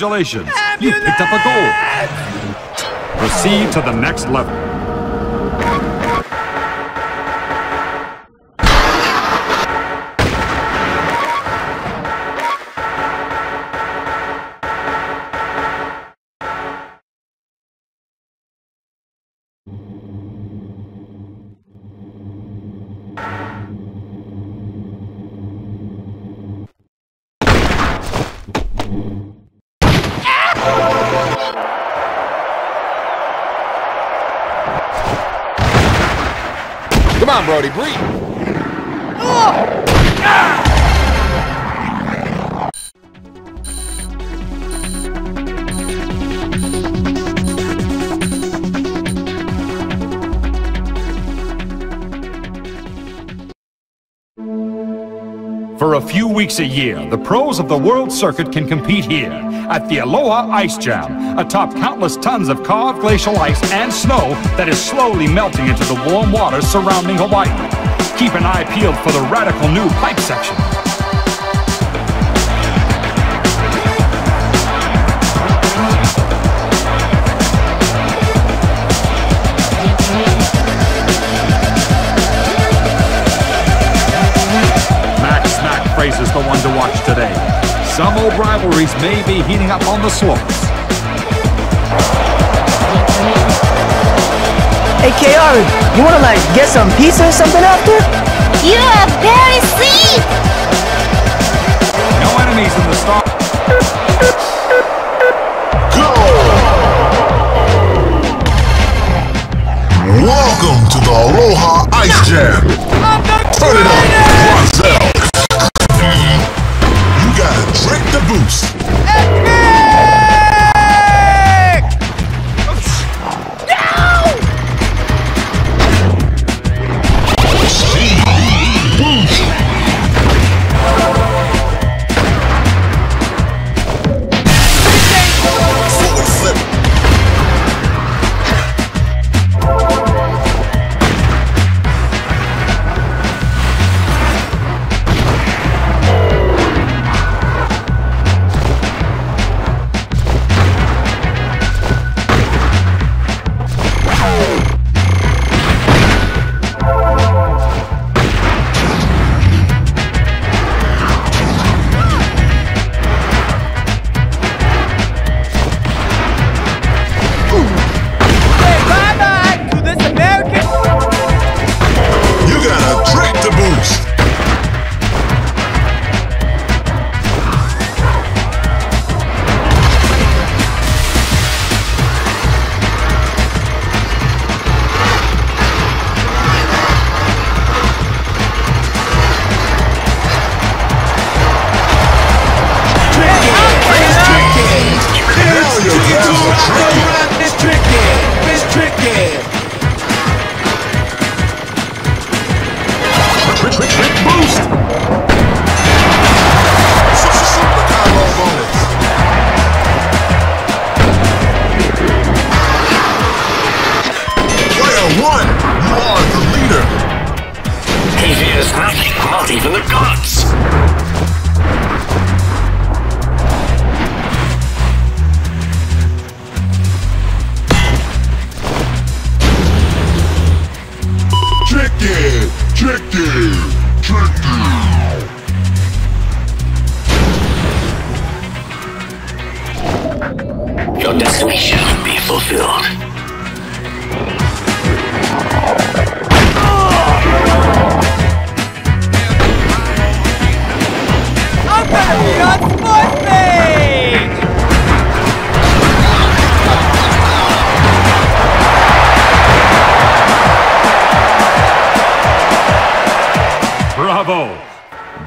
Congratulations, you picked up a goal. Proceed to the next level. A year, the pros of the World Circuit can compete here at the Aloha Ice Jam, atop countless tons of carved glacial ice and snow that is slowly melting into the warm waters surrounding Hawaii. Keep an eye peeled for the radical new pipe section. Smack Fraser's the one to watch today. Some old rivalries may be heating up on the slopes. Hey, KR, you wanna like get some pizza or something after? You're very sweet! No enemies in the start. Welcome to the Aloha Ice Jam. Turn it up, Rahzel. The boost.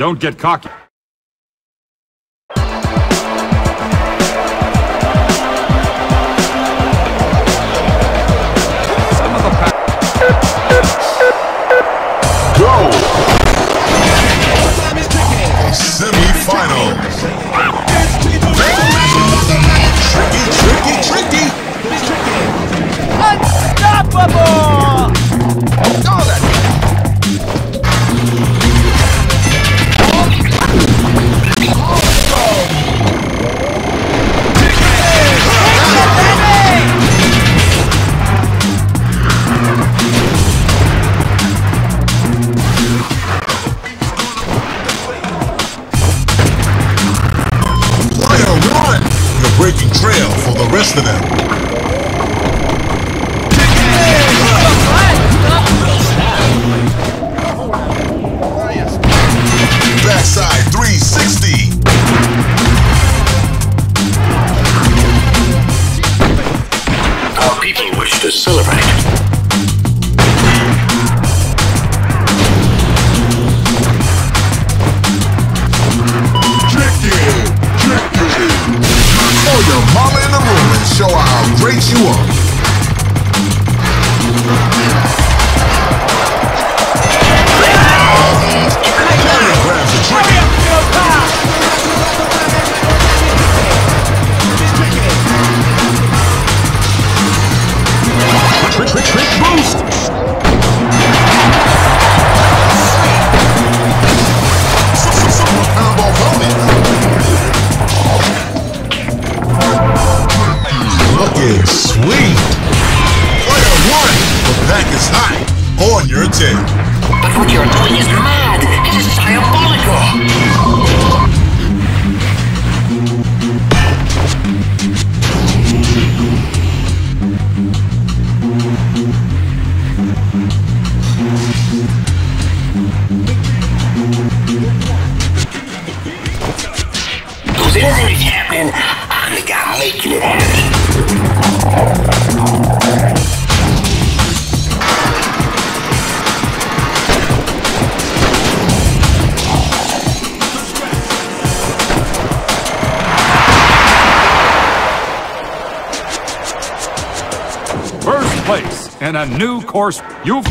Don't get cocky. Course. You've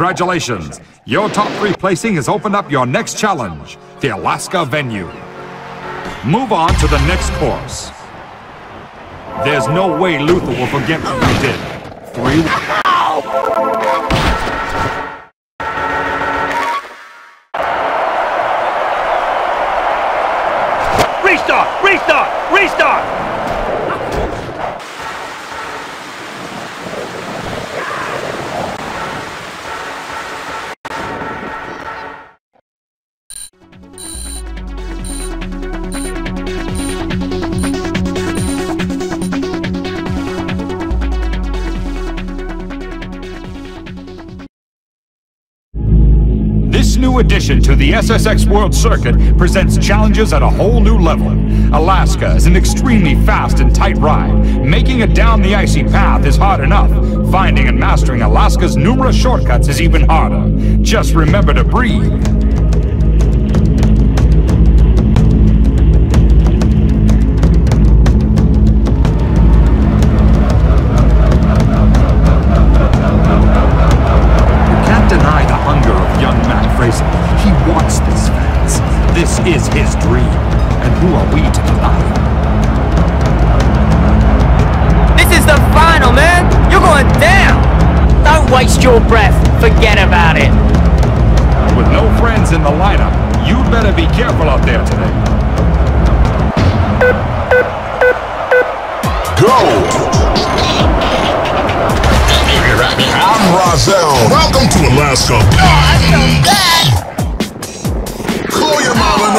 Congratulations. Your top three placing has opened up your next challenge, the Alaska venue. Move on to the next course. There's no way Luther will forget what you did. Three. The SSX World Circuit presents challenges at a whole new level. Alaska is an extremely fast and tight ride. Making it down the icy path is hard enough. Finding and mastering Alaska's numerous shortcuts is even harder. Just remember to breathe. We to deny it? This is the final, man. You're going down. Don't waste your breath. Forget about it. With no friends in the lineup, you'd better be careful out there today. Go! I'm Rahzel. Welcome to Alaska. Call your mom in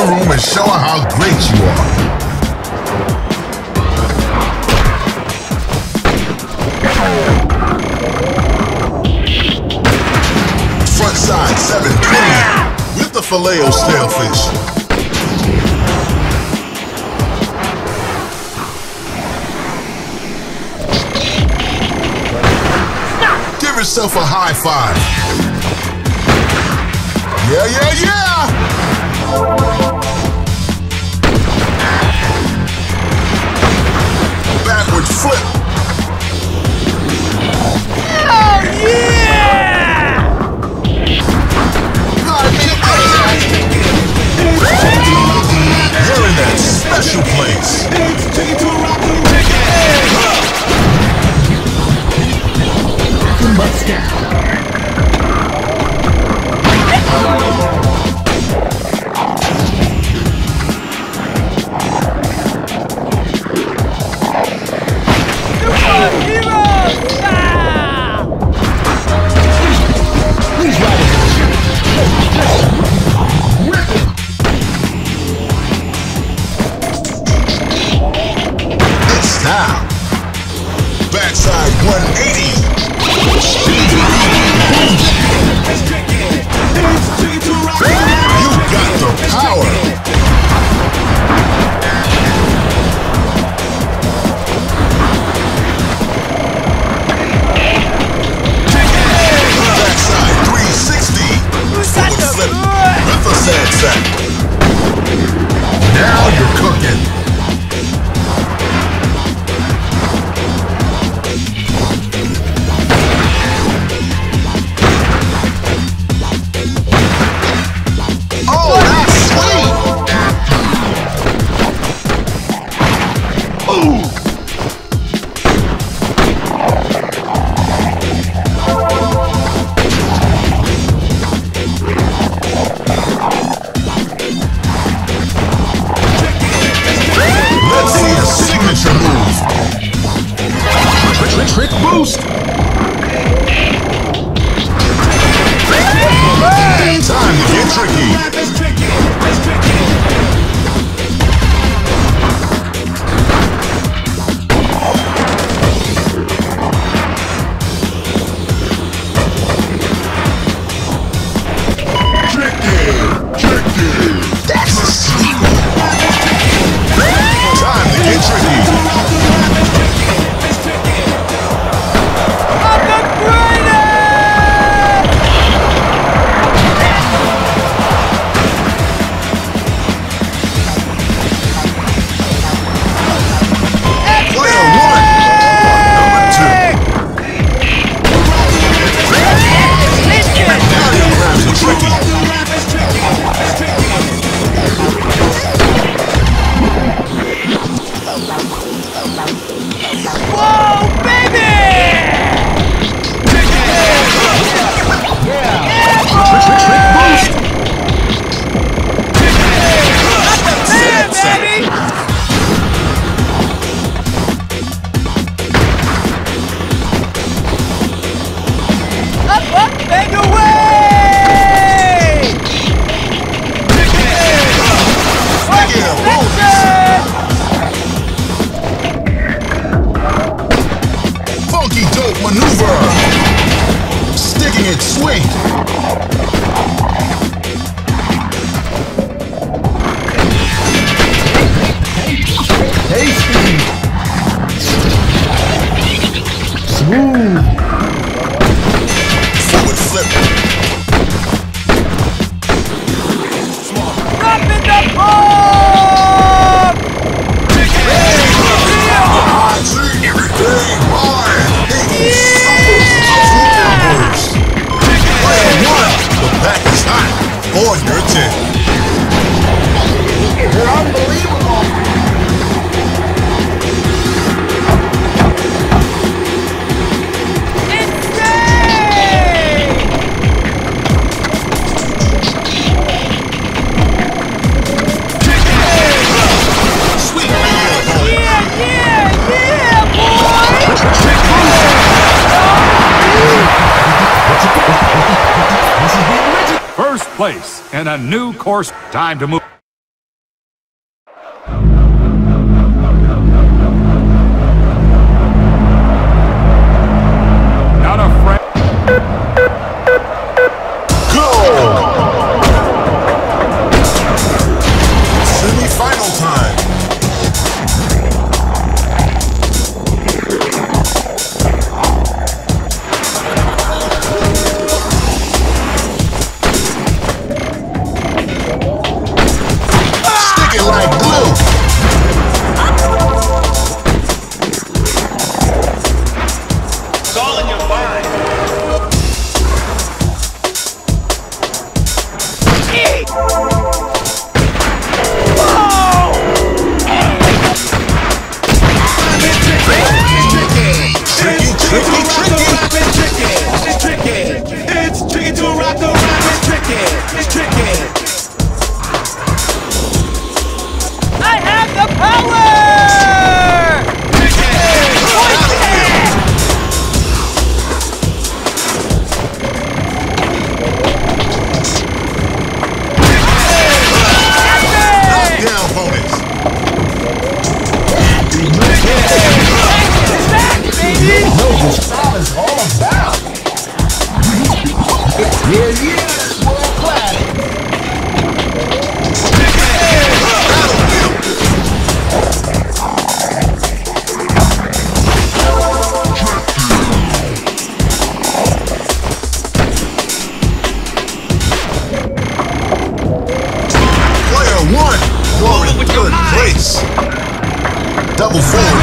the room and show her how great you are. Front side 720 with the filet o stalefish. Give yourself a high five. Yeah, yeah, yeah! Flip. Oh, yeah! You're in that special place. Bust down. Backside 180. You got the power. Backside 360. Forward flip with a sad sack. Now you're cooking. Time to move. Double forward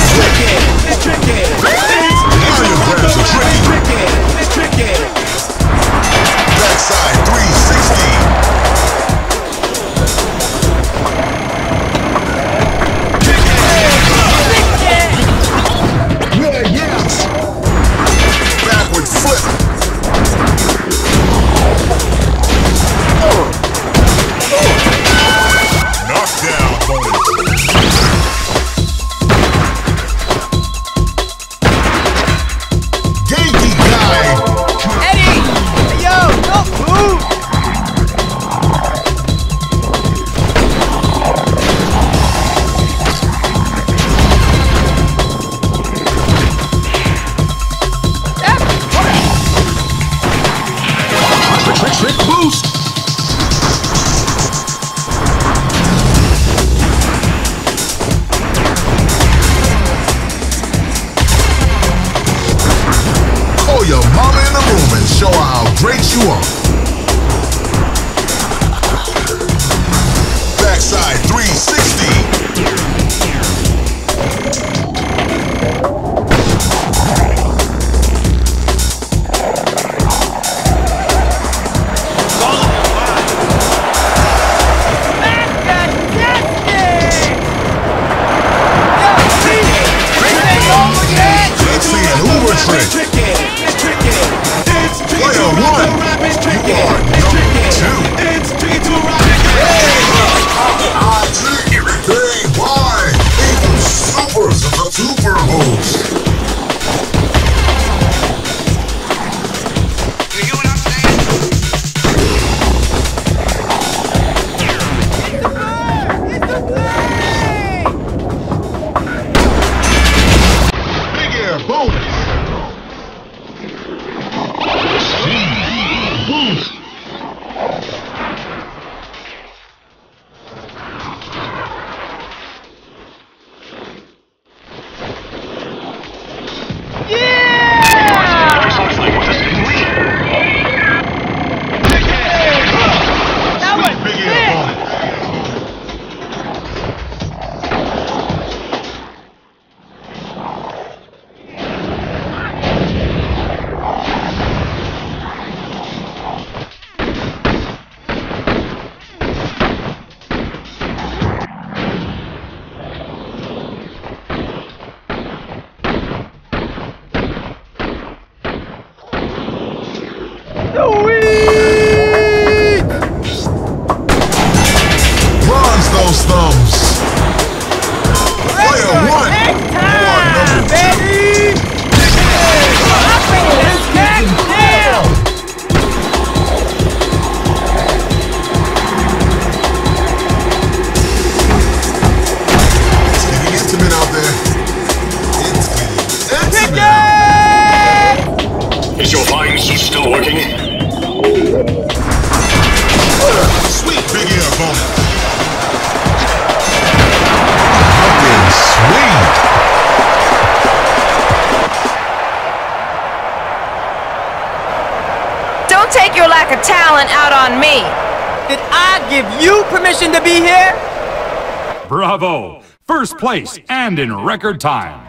in record time.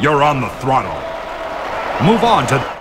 You're on the throttle. Move on to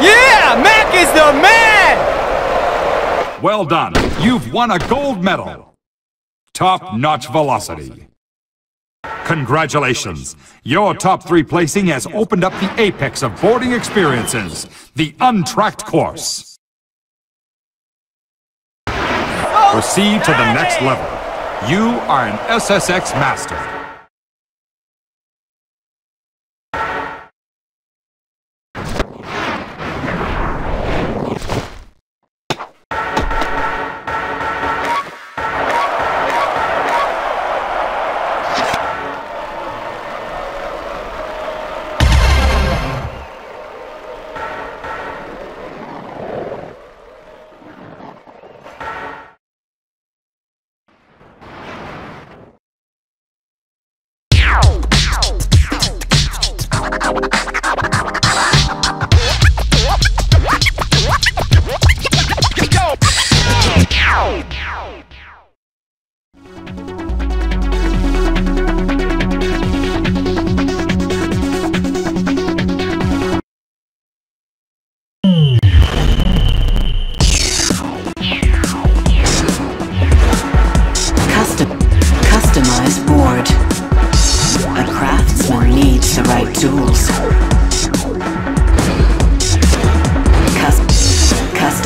Yeah, Mac is the man! Well done. You've won a gold medal. Top-notch velocity. Congratulations! Your top three placing has opened up the apex of boarding experiences, the untracked course. Proceed to the next level. You are an SSX master.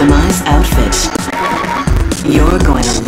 Customized outfit. You're going to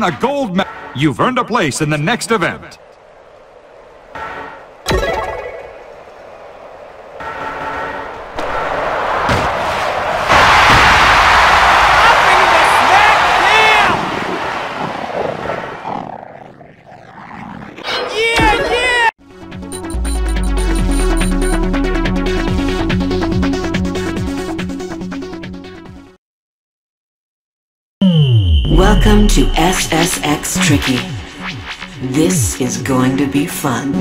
won a gold medal. You've earned a place in the next event. Welcome to SSX Tricky. This is going to be fun.